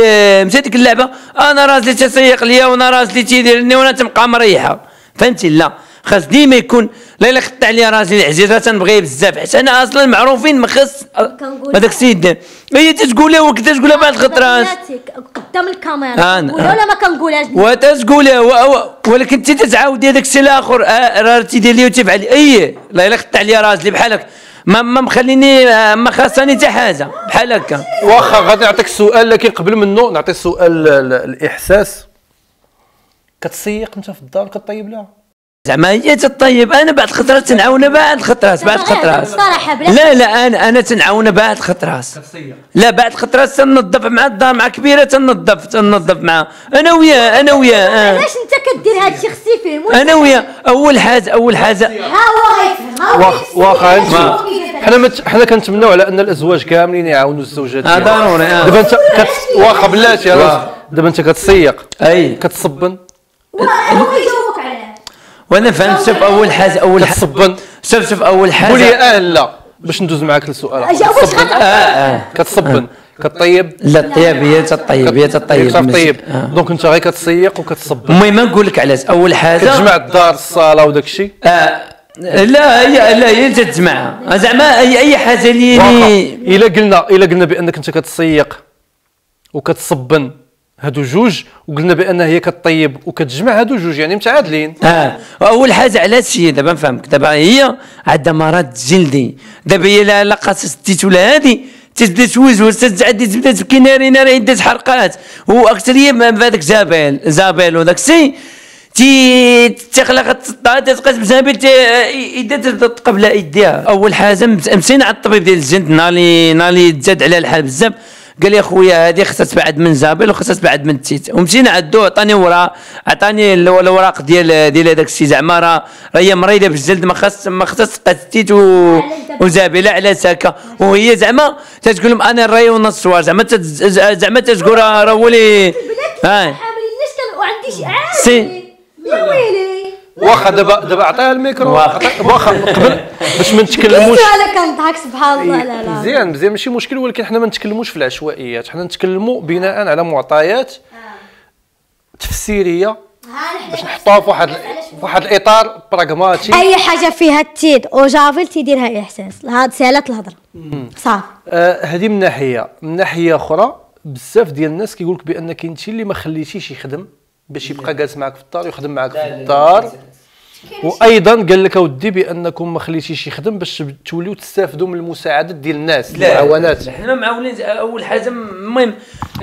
مشى ديك اللعبة. أنا راجلي تسيق ليا وأنا راجلي تيديرني وأنا تبقى مريحة. فهمتي؟ لا. خاص ديما يكون لا إلا خدت عليا راجلي عزيزه تنبغيه بزاف. حيت أنا أصلا معروفين ما خص كنقول هذاك السيد هي تتقولها وكذا تقولها بعد خطرات بناتك قدام الكاميرا. نقولها ولا ما كنقولهاش. وتقول و- و- ولكن انت تتعاودي هذاك الشيء الآخر آه، راه تيدير لي وتفعل أي. لا إلا خدت عليا راجلي بحال هكا ما ما مخليني ما خاصني حتى حاجة بحال هكا. واخا غادي نعطيك السؤال لكن قبل منه نعطي السؤال ال- الإحساس. كتسيق أنت في الدار كطيب لها؟ زعما هي تطيب أنا بعد خطرات تنعاونها بعد خطرات بعد بلا- لا لا أنا أنا تنعاونها بعد خطرات لا بعد خطرات تنظف مع الدار مع كبيرة تنظف تنظف معها أنا وياه أنا وياه آه. علاش أنت كدير هاد الشيء خصي يفهم أنا وياه أول حاجة أول حاجة ها هو غيفهم ها هو واخا انت. حنا مت... حنا كنتمناو على أن الأزواج كاملين يعاونوا الزوجات ديالهم. ضروري، آه. دابا أنت كت... واخا بلاتي دابا أنت كتسيق أي. كتصبن واه هو يجاوبك عليه وأنا فهمت شوف أول حاجة أول حاجة كتصبن. شوف شوف أول حاجة. قول لي آه لا. باش ندوز معاك للسؤال كتصبن. آه آه. كتصبن. كطيب. لا الطيب هي تطيب هي ماشي- طيب. آه. donc أنت غير كتسيق وكتصبن. المهم نقول لك علاش. أول حاجة كتجمع الدار الصالة وداك الشيء؟ آه لا هي لا هي اللي تتجمعها زعما أي أي حاجة اللي واخا إلا قلنا إلا قلنا بأنك أنت كتسيق وكتصبن. هادو جوج وقلنا بان هي كطيب وكتجمع هادو جوج يعني متعادلين. آه أول حاجة علاش هي؟ دابا نفهمك. دابا هي عندها مرض جلدي. دابا هي لا لا قاصص التيت ولا هادي تبدا توجوج تتعدي تبدا تبكي ناري ناري عدة حرقات. واكثريه بهذاك جابيل زابيل وداك الشيء. تي تخلق تطا تتقاس بزابل يدا قبل يديها أول حاجة مس- مشينا على الطبيب ديال الجلد نهار اللي تزاد على الحال بزاف. قال لي اخويا هذه خصها تبعد من زابل وخصها تبعد من التيت ومشينا عندو عطاني ورا عطاني ال- الوراق ديال ديال هذاك الشيء زعما راه هي مريضة بالجلد ما خاص ما خصهاش تقاس التيت و وزابلة على ساكا. وهي زعما تتقول لهم أنا الراي ونص الصوار زعما زعما تتقول راه حاملين الناس كان وعندي شي عادي سي. يا ويلي. واخا دابا دابا عطيها الميكرو. واخا. قبل باش ما نتكلموش. أنا كنضحك سبحان الله لا لا. مزيان مزيان. ماشي مشكل ولكن حنا ما نتكلموش في العشوائيات. حنا نتكلموا بناء على معطيات تفسيرية باش نحطوها في واحد في واحد الإطار براغماتي أي حاجة فيها التيد وجافيل تيديرها إحساس. هاد سهلة الهضرة. صافي آه هذه من ناحية. من ناحية أخرى بزاف ديال الناس كيقول لك بأنك انت اللي ما خليتيش يخدم. باش يبقى جالس معك في الدار ويخدم معك في الدار وأيضا قال لك اودي بانكم ما خليتيش يخدم باش توليو تستافدوا من المساعدات ديال الناس المعاونات حنا معاونين اول حاجة المهم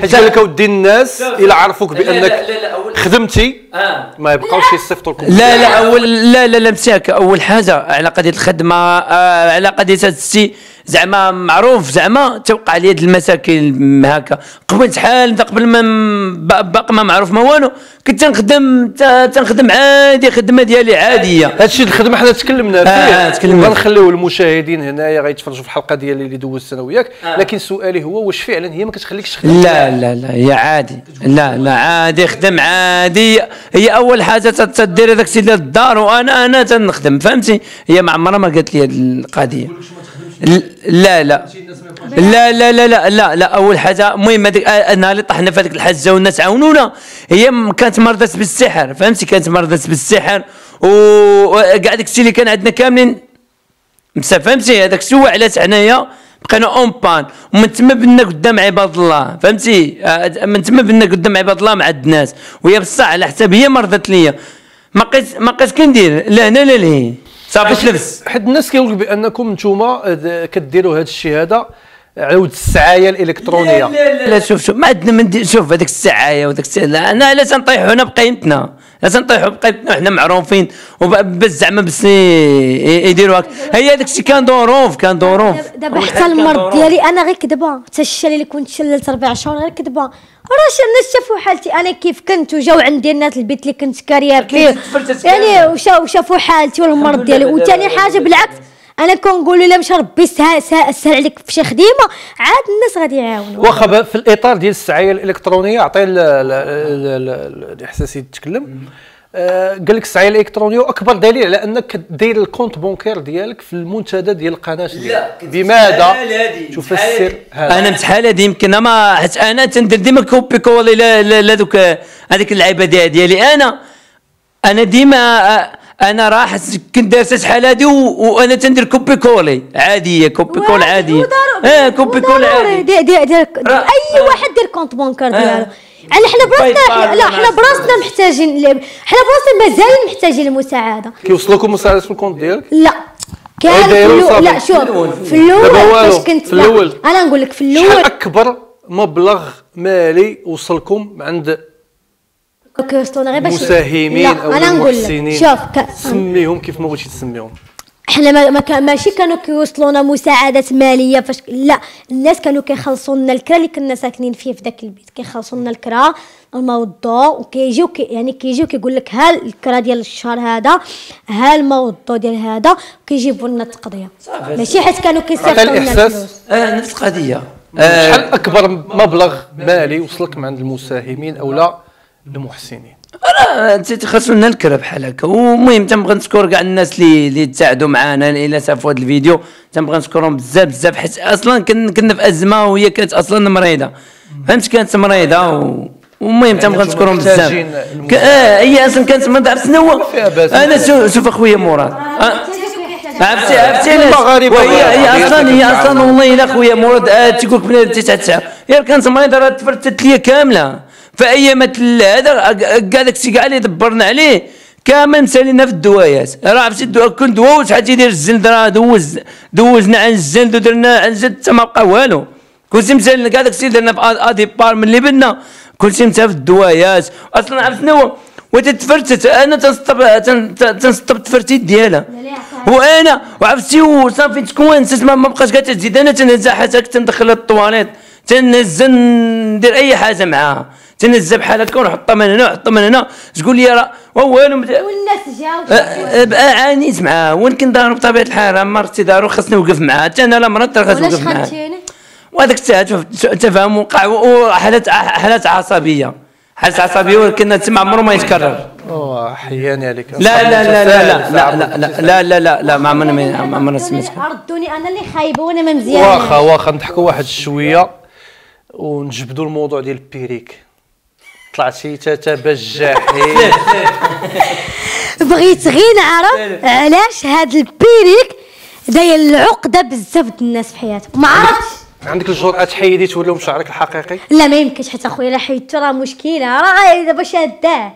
حيت قال لك اودي الناس. الا عرفوك لا، لا، بانك لا، لا، أول- خدمتي آه ما يبقاوش يصيفطوا لكم لا لا اول لا لا لا مساك اول حاجة على قضيه الخدمه آه على قضيه السي زعما معروف زعما توقع لي هاد المشاكل هكا. قبل شحال انت قبل ما م- ب- باقي ما معروف ما والو كنت تنخدم ت- تنخدم عادي خدمة ديالي عادية. هادشي الخدمة حنا تكلمنا فيه. آه، تكلمنا. غنخليو المشاهدين هنايا غيتفرجوا في الحلقة ديالي اللي دوزت أنا وياك. آه. لكن سؤالي هو واش فعلا هي ما كتخليكش تخدم؟ لا لا لا هي عادي. لا لا عادي خدم عادي. هي أول حاجة تت- تدير هذاك ديال الدار وأنا أنا تنخدم فهمتي؟ هي ما عمرها ما قالت لي هذه القضية. لا لا. لا لا لا لا لا, لا. أول حاجة المهم هذيك آه، النهار اللي طحنا في هذيك الحجه والناس عاونونا. هي كانت مرضت بالسحر فهمتي؟ كانت مرضت بالسحر. وكاع داك الشيء اللي كان عندنا كاملين. فهمتي؟ هذاك الشيء هو علاش حنايا بقينا اون بان ومن تما بنا قدام عباد الله فهمتي؟ آه، من تما بنا قدام عباد الله مع الناس. وهي بصح على حساب هي مرضت ليا. ما قيت ما قيت كندير لا هنا لا لهيه صافي تلبس حد الناس كيقول بأنكم نتوما آه، كديروا هذا الشيء هذا عاود السعاية الإلكترونية. لا لا شوف شوف ما عندنا من شوف هذاك السعاية وذاك لا أنا لا تنطيحوا هنا بقيمتنا؟ لا تنطيحوا بقيمتنا وحنا معروفين. وب- بس زعما بس يديروا هكا هي هذاك الشيء كان ظروف كان ظروف دابا حتى المرض. ديالي أنا غير كذبة. حتى الشلل اللي كنت شللت ربع شهور غير كذبة. راه الناس شافوا حالتي. أنا كيف كنت؟ وجاو عندي الناس البيت اللي كنت كاريه فيه. يعني وشا- وشافوا حالتي والمرض ديالي. وثاني حاجة بالعكس أنا كنقول لا مشى ربي سهل عليك في شي خديمة عاد الناس غادي يعاونوا واخا في الإطار ديال السعايه الالكترونيه عطي ال- ال- ال- ال- الإحساس تتكلم آه، قال لك السعايه الالكترونيه وأكبر دليل على أنك داير ال compte bancaire ديالك في المنتدى ديال القناة ديالك. بماذا؟ تفسر هذا. أنا متحال هذه يمكن ما حيت أنا تندير ديما copier لا دوك هذيك اللعيبة دي- ديالي أنا. أنا ديما آه، أنا راح كنت داير شحال و- وأنا تندير copier coller. عاديه copier-coller عاديه وضروري- آه copier-coller. عادي. دي دي دي أي واحد دير compte bancaire ديالو. يعني حنا براسنا لا حنا براسنا محتاجين حنا براسنا مازال محتاجين المساعده كيوصلكم مساعدة في ال compte ديالك؟ لا. كان في. لا شوف في الأول. فاش كنت في لا، الأول. أنا نقول لك في الأول أكبر مبلغ مالي وصلكم عند كيوصلونا غير باش مساهمين أو أنا نقول لك. شوف ك... سميهم كيف ما بغيتي تسميهم. حنا ما, ما كان ماشي كانوا كيوصلونا مساعدات مالية فاش لا الناس كانوا كيخلصوا لنا الكرا اللي كنا ساكنين فيه في ذاك البيت. كيخلصوا لنا الكرا الماء والضوء وكيجيو كي يعني كيجيو كيقول لك ها الكرا ديال الشهر هذا؟ ها الماء والضوء ديال هذا؟ وكيجيبوا لنا التقضية. ماشي حيت كانوا كيصيفطوا لنا؟ الفلوس. آه نفس القضية شحال أكبر مبلغ مالي وصلك من عند المساهمين أو لا؟ المحسنين. خاصو لنا الكره بحال هكا. والمهم تنبغي نشكر كاع الناس اللي اللي تساعدوا معنا إلى شافوا هذا الفيديو تنبغي نشكرهم بزاف بزاف حيت أصلا كن- كنا في أزمة وهي كانت أصلا مريضة. فهمت كانت مريضة و... والمهم تنبغي نتوما نشكرهم بزاف. ك- آه هي أصلا كانت مريضة. عرفت شنو. أنا شو- شوف أخويا مراد. آه، عرفتي عرفتي علاش المغاربة وهي هي. أصلا هي أصلا والله إلا خويا مراد آه، تيقول لك بنادم تسعة هي كانت مريضة راه تفرتت ليا كاملة. فايامات هذا كاع داك الشيء كاع اللي دبرنا عليه. كامل مسالينا في الدوايات. راه عرفتي الدواء كل دواء وشحال تيدير الزند راه دوز دوزنا عن الزند ودرنا عن الزند حتى ما بقى والو. كلشي مسالنا كاع داك الشيء درنا في آ- آدي بار من اللي بدنا. كلشي مسال في الدوايات. أصلا عرفت شنو وتتفرتت أنا تنسطب تن- تن- تنسطب التفرتيت ديالها. وأنا وعرفتي وصافي تكون ما بقاش كاع تزيد. أنا تنهزها حتى تندخلها الطواليت تنهز ندير أي حاجة معاها. تنهزها بحال هكا ونحطها من هنا ونحطها من هنا تقول لي راه والو مت- والناس جاو أه، أه، بقى عانيت معاه وين كنت دارو بطبيعه الحال راه مرتي دارو خاصني نوقف معاه حتى أنا لا مرات راه خاصني نوقف معاه وهذاك تفاهم وقع وحالات حالات عصبيه حالات عصبيه ولكن تما عمره ما يتكرر اوه حياني عليك لا لا لا لا لا لا لا لا لا لا لا ما عمرنا ما عمرنا سمعت ردوني أنا اللي خايبه وأنا ما مزيانه واخا واخا نضحكوا واحد شوية ونجبدوا الموضوع ديال البيريك طلعتي تاتا بجاحي بغيت غير نعرف علاش هاد البيريك داير العقدة بزاف د الناس في حياتهم ما عرفتش. عندك الجرأة تحيدي تولي لهم شعرك الحقيقي؟ لا ما يمكنش. حتى أخويا لا حيدته راه مشكلة. راه دابا شاداه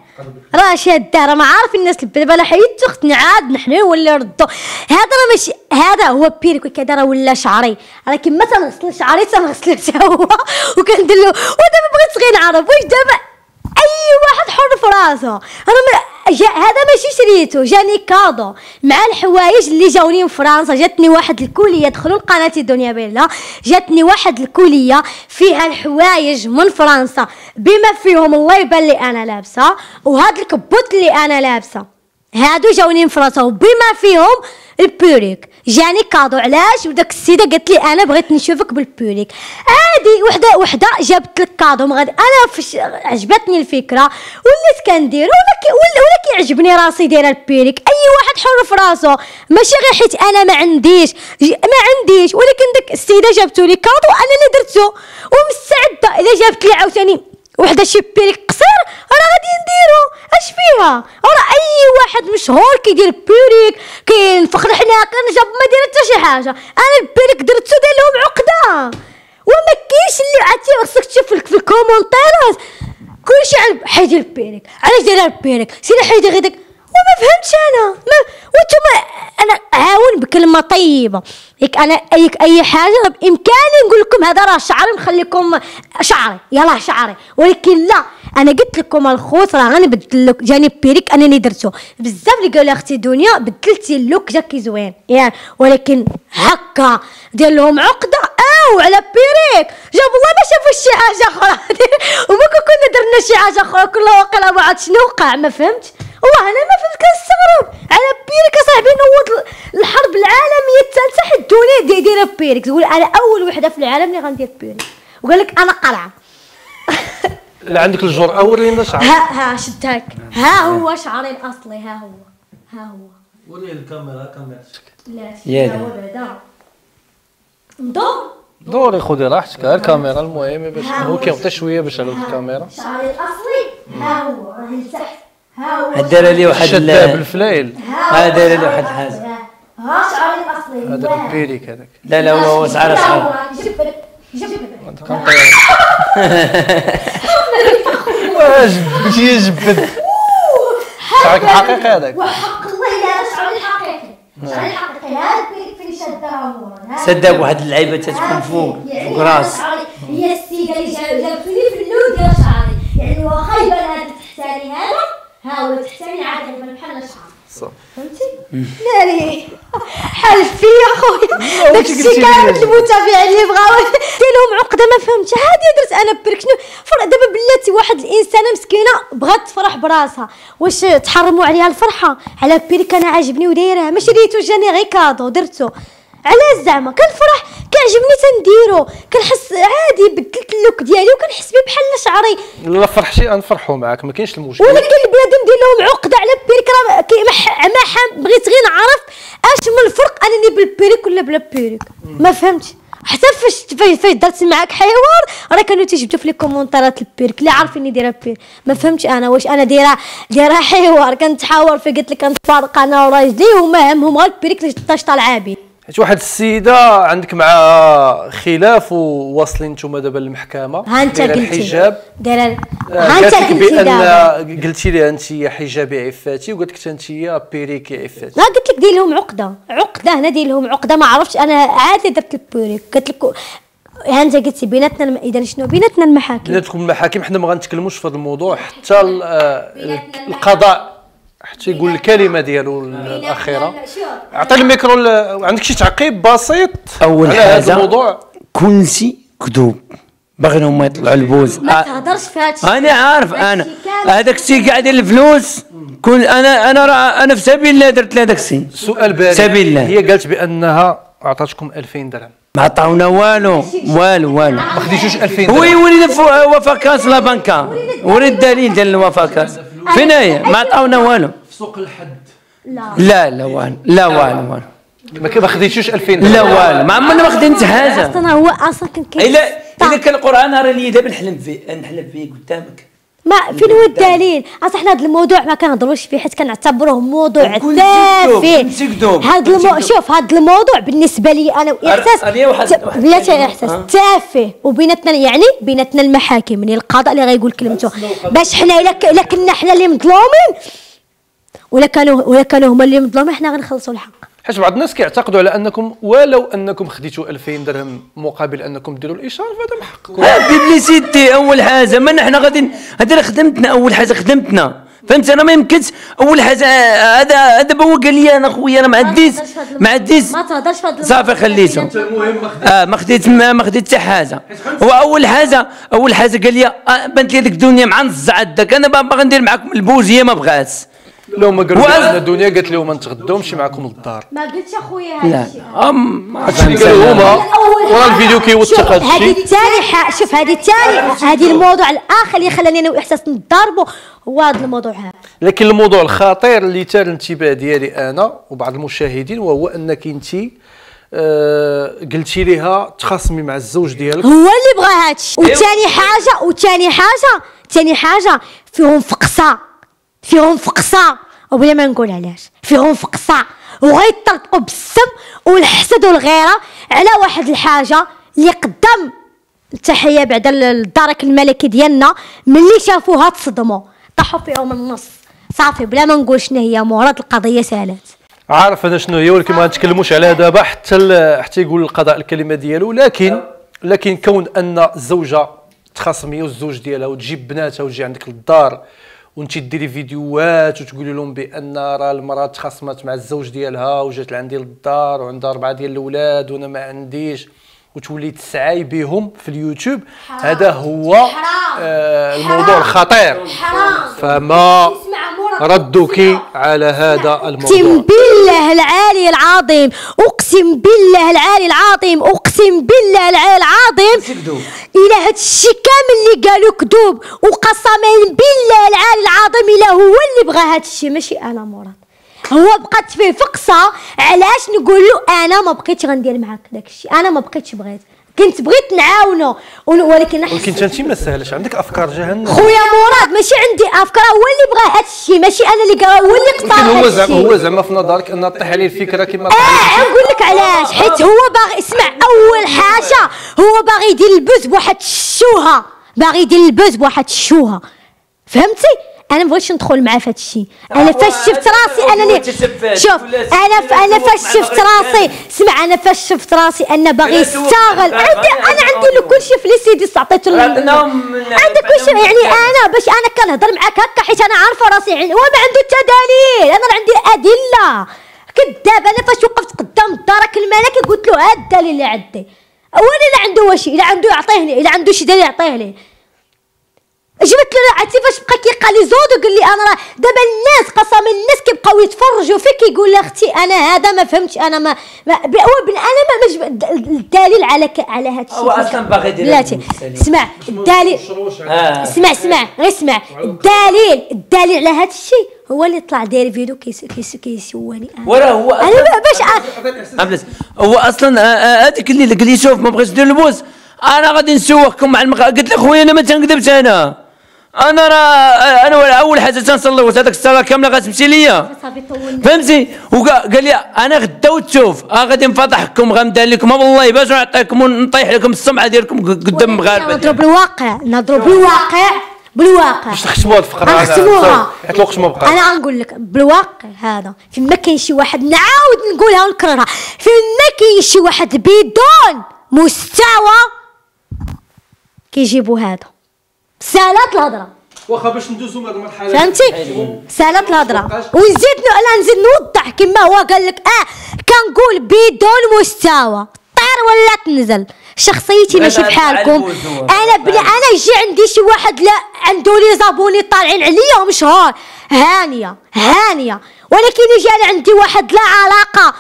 راه شاداه راه ما عارف الناس دابا لا حيدته خصني عاد نحن ولا نردو. هذا راه ماشي هذا هو بيريك كذا راه ولا شعري. راه كيما تنغسل شعري تنغسل حتى هو. وكندير له ودابا بغيت غير نعرف. واش دابا أي واحد حر في راسه. أنا ما جا هذا ماشي شريته جاني كادو مع الحوايج اللي جاوني من فرنسا. جاتني واحد ال colis دخلوا لقناتي دنيا بيلا جاتني واحد ال colis فيها الحوايج من فرنسا بما فيهم الله يبان لي أنا لابسة وهاد الكبوت اللي أنا لابسة. هادو جاوني من فرنسا وبما فيهم ال perruque جاني cadeau علاش؟ وداك السيدة قالت لي أنا بغيت نشوفك بال perruque عادي وحدة وحدة جابت لك cadeau مغادي أنا فش عجبتني الفكرة. وليت كندير ولا كي ولا, كيعجبني راسي دايرة ال perruque أي واحد حر في راسه ماشي غير حيت أنا ما عنديش ما عنديش. ولكن ديك السيدة جابتو لي cadeau أنا اللي درتو. ومستعدة الا جابت لي عاوتاني وحدة شي perruque قصير راه غادي نديرو. أش فيها؟ راه أي واحد مشهور كيدير perruque كينفخ الحناك أنا جاب ما داير حتى شي حاجة. أنا ال perruque درتو داير لهم عقدة. وما كاينش اللي عرفتي خصك تشوف في- ال commentaires كلشي على حيدي ال perruque علاش دايرة ال perruque سيدي حيدي غير داك وما فهمتش أنا. ما وأنتم أنا عاون بكلمة طيبة. ياك أنا اي أي حاجة بإمكاني نقول لكم هذا راه شعري نخليكم شعري. يلاه شعري. ولكن لا أنا قلت لكم الخوت راه غنبدل لك جاني perruque أنا اللي درتو بزاف اللي قالوا أختي دنيا بدلتي ال look جاكي زوين. يعني ولكن هكا دير لهم عقدة. أو على perruque. جاب الله ما شافوا شي حاجة أخرى. وما كنا درنا شي حاجة أخرى. كل واقيلا ما عاد شنو وقع ما فهمتش والله أنا ما فهمت كنستغرب على perruque أصاحبي نوض الحرب العالمية الثالثه حدوني دي دايره perruque تقول أنا أول وحدة في العالم اللي غندير perruque وقال لك أنا قلعه لا عندك الجرأة ورينا شعرك ها ها شد هاك ها هو شعري الاصلي ها هو. ها هو. وري الكاميرا كاميرتك لا يا ها هو بعدا. ندور دوري خذي راحتك ها الكاميرا المهم باش هو. كيعطي شوية باش على الكاميرا. شعري الاصلي ها هو. راه لتحت ها هو دار لي واحد شدها ال- بالفلايل ها داير لي واحد الحاجة ها شعري الاصلي هذا ال perruque هذاك لا لا هو هو شعر صغير جبد جبد واش جبتي جبد شعرك الحقيقي هذاك. وحق الله لا شعري الحقيقي. شعري الحقيقي. هذا البيريك فين شدها هو. صدق واحد اللعيبه تتكون فوق فوق راس هي السيده اللي جاب- جابتوني في اللون ديال شعري. يعني واخا يبان هذا. التحتاني هذا. ها هو التحتاني عاد يبان بحال شعر. صح. فهمتي؟ ناري حلف فيا خويا. داك الشيء قلتي لي كامل. المتابعين اللي بغاو دير لهم عقدة ما فهمتش. عادي درت أنا برك. دابا بلاتي واحد الإنسانة مسكينة بغات تفرح براسها. واش تحرموا عليها الفرحة؟ على perruque أنا عاجبني ودايرها. ما شريتو جاني غير cadeau درتو. علاش زعما؟ كنفرح كاع عجبني تنديرو. كنحس عادي بدلت ال look ديالي وكنحس بيه بحال شعري. لا فرحتي غنفرحوا معاك ما كاينش المشكل. ولكن البنادم دير لهم عقده على ال perruque راه ما بغيت غير نعرف اش من الفرق انني بال perruque ولا بلا perruque ما فهمتش. حتى فاش فاش درت معاك حوار راه كانوا تيجبدوا في les commentaires ال perruque. اللي عارفين دايرة perruque. ما فهمتش أنا واش أنا دايره دايرة حوار. كنتحاور فيه قلت لك كنتفارق أنا وراجلي وما همهم غير ال perruque اللي طاش طالعة بي. حيت واحد السيده عندك معها خلاف وواصلين نتوما دابا للمحكمة. ها انت قلتي الحجاب. دايره آه، ها انت قلتي بأن قلتي لها أنت حجابي عفاتي وقالت لك أنت perruque ي عفاتي. لا قلت لك دير لهم عقدة. عقدة هنا دير لهم عقدة ما عرفتش أنا عاد درت ال perruque قلت لك ها انت قلتي بيناتنا الم... إذا شنو؟ بيناتنا المحاكم. بيناتكم المحاكم حنا ما غنتكلموش في هذا الموضوع حتى آه، القضاء. حتى يقول الكلمة ديالو الأخيرة. عطي الميكرو عندك شي تعقيب بسيط أول على هذا حاجة الموضوع؟ كلشي كذوب باغيين هما يطلعوا ال buzz. ما تهضرش في هذا الشيء أنا عارف أنا. هذاك الشيء قاعد يدير الفلوس. كل أنا أنا راه أنا في سبيل الله درت لها داك الشيء سؤال بارد سبيل الله. هي قالت بأنها اعطتكم 2000 درهم. ما عطاونا والو. والو والو. ما خديتوش 2000 درهم وي ولينا في وفا كاس لا بنكا وري الدليل ديال الوفا كاس. فين هي ما عطاونا والو. سوق الحد. لا. لا والو لا والو والو ما ك- ما خديتوش 2000 درهم لا والو ما عمرنا ما خديت حاجة. أصلا هو أصلا كان كاين الا إلا كان القرآن راني دابا نحلم فيه نحلم فيه قدامك. ما فين هو الدليل؟ أصلا حنا هذا الموضوع ما كنهضروش فيه حيت كنعتبروه موضوع تافه. هذا المو... شوف هذا الموضوع بالنسبة لي أنا واحساس لا ثاني. إحساس. تافه. وبيناتنا يعني بيناتنا المحاكم يعني القضاء اللي غيقول كلمته. باش حنا إلا كنا حنا اللي مظلومين ولا كانوا ولا كانوا هما اللي مظلومين حنا غنخلصوا الحق. حيت بعض الناس كيعتقدوا على أنكم ولو أنكم خديتوا 2000 درهم مقابل أنكم ديروا الاشاره فهذا من حقكم بيبليسيتي أول حاجة. ما نحن غادي هذا راه خدمتنا أول حاجة خدمتنا. فهمت؟ أنا ما يمكنش أول حاجة هذا هذا هو قال لي أنا خويا أنا ما عنديش ما عنديش ما تهضرش في هذا صافي خليته آه ما خديت ما خديت حتى حاجة. هو أول حاجة أول حاجة قال لي آه بنت لي ديك الدنيا مع نص عندك أنا باغي ندير معكم البوزيه ما بغاتش. لو ما قالوا الدنيا قالت لهم ما نتغداو نمشي معكم للدار. ما قلتش أخويا لا. هذا الشيء. أم ما عرفتش اللي قالوا هما؟ أول ورا الفيديو كيوثق شوف، هذا هذه الشيء الثاني شوف هذه الثاني هذه الموضوع الآخر اللي خلاني أنا وإحساس نضربوا هو هذا الموضوع هذا. لكن الموضوع الخطير اللي تال الانتباه ديالي أنا وبعض المشاهدين وهو أنك أنت آه قلتي لها تخاصمي مع الزوج ديالك. هو اللي بغى هادشي وثاني حاجة وثاني حاجة ثاني حاجة فيهم فقصة. فيهم فقصه وبلا ما نقول علاش. فيهم فقصه وغيطرطقوا بالسم والحسد والغيرة على واحد الحاجة اللي قدام. التحية بعد الدرك الملكي ديالنا ملي شافوها تصدموا. طاحوا فيهم النص. صافي بلا ما نقول شنو هي مراد القضية سالات عارف أنا شنو هي ولكن ما نتكلموش عليها دابا حتى حتى يقول القضاء الكلمة ديالو. لكن لكن كون أن الزوجه تخاصمي والزوج ديالها وتجيب بناتها وتجي عندك للدار وانت ديري فيديوهات وتقولي لهم بأن راه المرأة تخاصمت مع الزوج ديالها وجات لعندي للدار وعندها اربعه ديال الأولاد وأنا ما عنديش. وتولي تسعاي بهم في اليوتيوب. هذا هو آه الموضوع الخطير. فما ردك على هذا اقسم الموضوع. بالله العالي العظيم اقسم بالله العالي العظيم اقسم بالله العالي العظيم. إلى هاد الشيء كامل اللي قالوا كذوب وقسما بالله العالي العظيم إلى هو اللي بغى هاد الشيء ماشي أنا مراد. هو بقات فيه فقصة علاش نقول له أنا ما بقيتش غندير معاك داك الشيء أنا ما بقيتش بغيت. كنت بغيت نعاونو. ول- ولكن أحس- ولكن انت ما سهلش عندك أفكار جهنم. خويا مراد ماشي عندي أفكار هو اللي بغى هاد الشيء ماشي أنا اللي قال هو اللي اقترح هو زعما. هو زعما في نظرك أن طيح عليه الفكرة كما آه نقول لك علاش. حيت هو باغي اسمع أول حاجة هو باغي يدير buzz بواحد الشوهة. باغي يدير ال buzz بواحد الشوهة. فهمتي؟ أنا ما بغيتش ندخل معاه في هذا الشيء أنا فاش شفت راسي أنني شوف أنا أنا فاش شفت راسي اسمع أنا فاش شفت راسي أنه باغي يستغل. عندي أنا عندي له كل شيء في لي سيدي عطيته له. عندك كل شيء. يعني أنا باش أنا كنهضر معاك هكا حيت أنا عارفة راسي عن- هو ما عنده حتى دليل أنا عندي أدلة. كذاب أنا فاش وقفت قدام الدرك الملكي قلت له هاد الدليل اللي عندي. وأنا لا عنده واش الا عنده يعطيه لي الا عنده شي دليل يعطيه لي. جبت له عرفتي فاش بقى كيقال لي زود وقال لي أنا راه دابا الناس قسما الناس كيبقاو يتفرجوا فيك يقول لها أختي أنا هذا ما فهمتش أنا ما, ما ب- هو بن أنا ما مش الدليل على ك... على هذا الشيء. هو أصلاً باغي يدير بلاتي. اسمع الدليل آه. اسمع اسمع غير اسمع الدليل الدليل على هذا الشيء هو اللي طلع داير فيديو كيس كيس كيسواني أنا. وراه هو أنا باش هو أصلا هذيك اللي قال لي شوف ما بغيتش ندير البوس أنا غادي نسوقكم مع المغ... قلت له خويا أنا ما تنكذبش أنا. أنا راه أنا أول حاجة تنصلي هذاك الصلاه كاملة غتمشي ليا. فهمتي؟ وقال قال لي أنا غدا وتشوف آه غادي نفضحكم غندير لكم. آه والله باش نعطيكم ونطيح لكم السمعة ديالكم قدام المغاربه نضرب بالواقع نضرب بالواقع بالواقع. باش نختموا هاد الفقرة هذا. نختموها. حيت الوقت ما بقى أنا غنقول لك بالواقع هذا فين ما كاين شي واحد نعاود نقولها ونكررها. فين ما كاين شي واحد بدون مستوى كيجيبوا هذا. سالات الهضرة. واخا باش ندوزو من هاد المرحلة. فهمتي؟ سالات الهضرة. ونزيد أنا نزيد نوضح كما هو قال لك آه كنقول بدون مستوى. طير ولا تنزل. شخصيتي ماشي بحالكم. أنا بلا أنا يجي عندي شي واحد لا عنده لي زابوني طالعين عليا ومشهور. هانية. هانية. ولكن يجي أنا عندي واحد لا علاقة.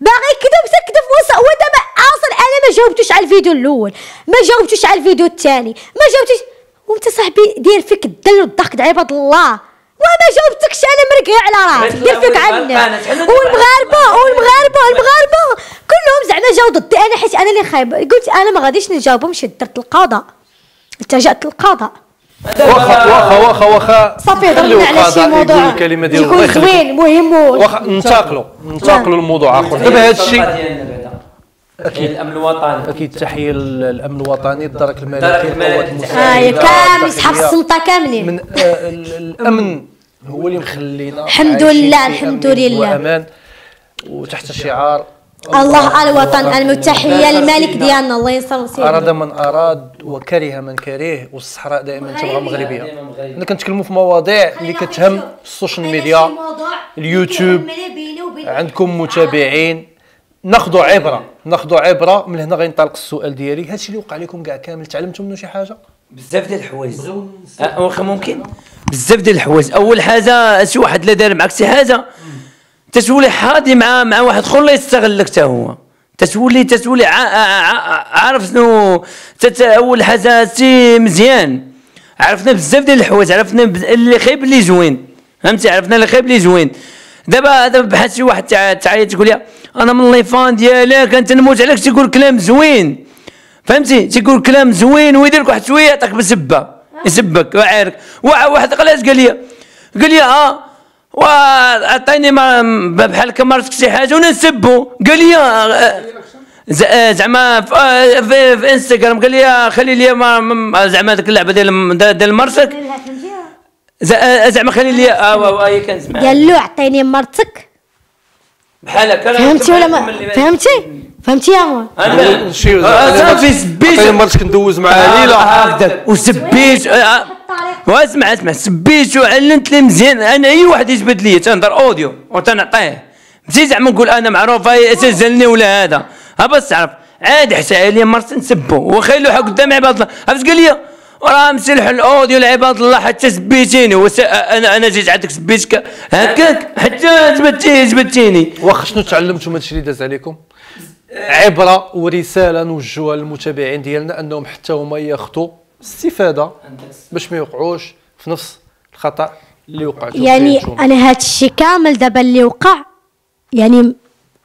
باغي يكذب تكذب وص- ودابا أصلا أنا ما جاوبتوش على الفيديو الأول ما جاوبتوش على الفيديو الثاني ما جاوبتوش وانت صاحبي دير فيك الدل والضحك عباد الله وما جاوبتكش أنا مرقع على راسك دير فيك عنا والمغاربه والمغاربه المغاربه كلهم زعما جاو ضدي أنا حيت أنا اللي خايبه قلت أنا ما غاديش نجاوبهمش درت القضاء التجأت للقضاء واخا واخا واخا واخا صافي هضرنا على شي موضوع الكلمة ديالو الله يخليك زوين مهم. واخا ننتقلوا ننتقلوا لموضوع آخر. دابا هذا الشيء أكيد. الأمن الوطني. أكيد تحية للامن الوطني الدرك الدرك الملكي الملكي. القوات هاي المساعده كامل صحاب تحية السلطة كاملين. من آه، ال- الأمن هو اللي مخلينا الحمد لله، الحمد لله. وامان وتحت شعار الله الوطن المتحية الملك ديالنا الله ينصر أراد سيدنا من أراد وكره من كره والصحراء دائما تبغى مغربية. حنا كنتكلموا في مواضيع اللي كتهم ال social media اليوتيوب. عندكم متابعين. ناخذوا عبرة. ناخذوا عبرة. من هنا غينطلق السؤال ديالي. هادشي اللي وقع لكم كاع كامل. تعلمتوا منه شي حاجة؟ بزاف ديال الحوايج. أه، واخا ممكن. بزاف ديال الحوايج. أول حاجة شي واحد لا دار معك شي حاجة. تتولي حاضي مع مع واحد آخر لا يستغلك حتى هو. تتولي تتولي عارف شنو؟ أول حاجة سي مزيان. عرفنا بزاف ديال الحوايج عرفنا اللي خايب اللي زوين. فهمتي؟ عرفنا اللي خايب اللي زوين. دابا دابا بحال شي واحد تع- تعيط تقول لي أنا من les fans ديالك أنت نموت عليك تيقول كلام زوين. فهمتي؟ تيقول كلام زوين ويدير لك واحد شوية يعطيك بسبه يسبك وعارك. وا- واحد قال لي قال لي آه وعطيني ما- بحال هكا مرتك شي حاجة وأنا نسبو قال لي آه، آه، زعما في, آه، في, في انستغرام قال لي آه، خلي لي ما- ما- زعما ديك اللعبه ديال ديال مرتك آه، زعما خلي لي آه هي كنسمع قال له عطيني مرتك بحال هكا فهمتي ولا ما فهمتي فهمتي يا مول أنا شي آه، صافي سبيت مرتك ندوز معها ليله هكذاك وسبيت آه، واسمع اسمع. سبيت وعلنت لي مزيان. أنا أي واحد يجبد لي تنهضر audio وتنعطيه. ماشي زعما نقول أنا معروف هاي سجلني ولا هذا. ها بس تعرف عادي حتى لي مرت نسبو. وخيلو حق قدام عباد الله. عرفت قال لي؟ راه مسلح الأوديو لعباد الله حتى سبيتيني. وس... أنا أنا جيت عندك سبيتك هكاك؟ حتى جبدتي جبدتيني واخا شنو تعلمتوا من هادشي اللي داز عليكم؟ عبرة ورسالة نوجهوها للمتابعين ديالنا أنهم حتى هما ياخذوا استفادة باش ما يوقعوش في نفس الخطأ اللي وقعتوا يعني. أنا هاد الشيء كامل دابا اللي وقع يعني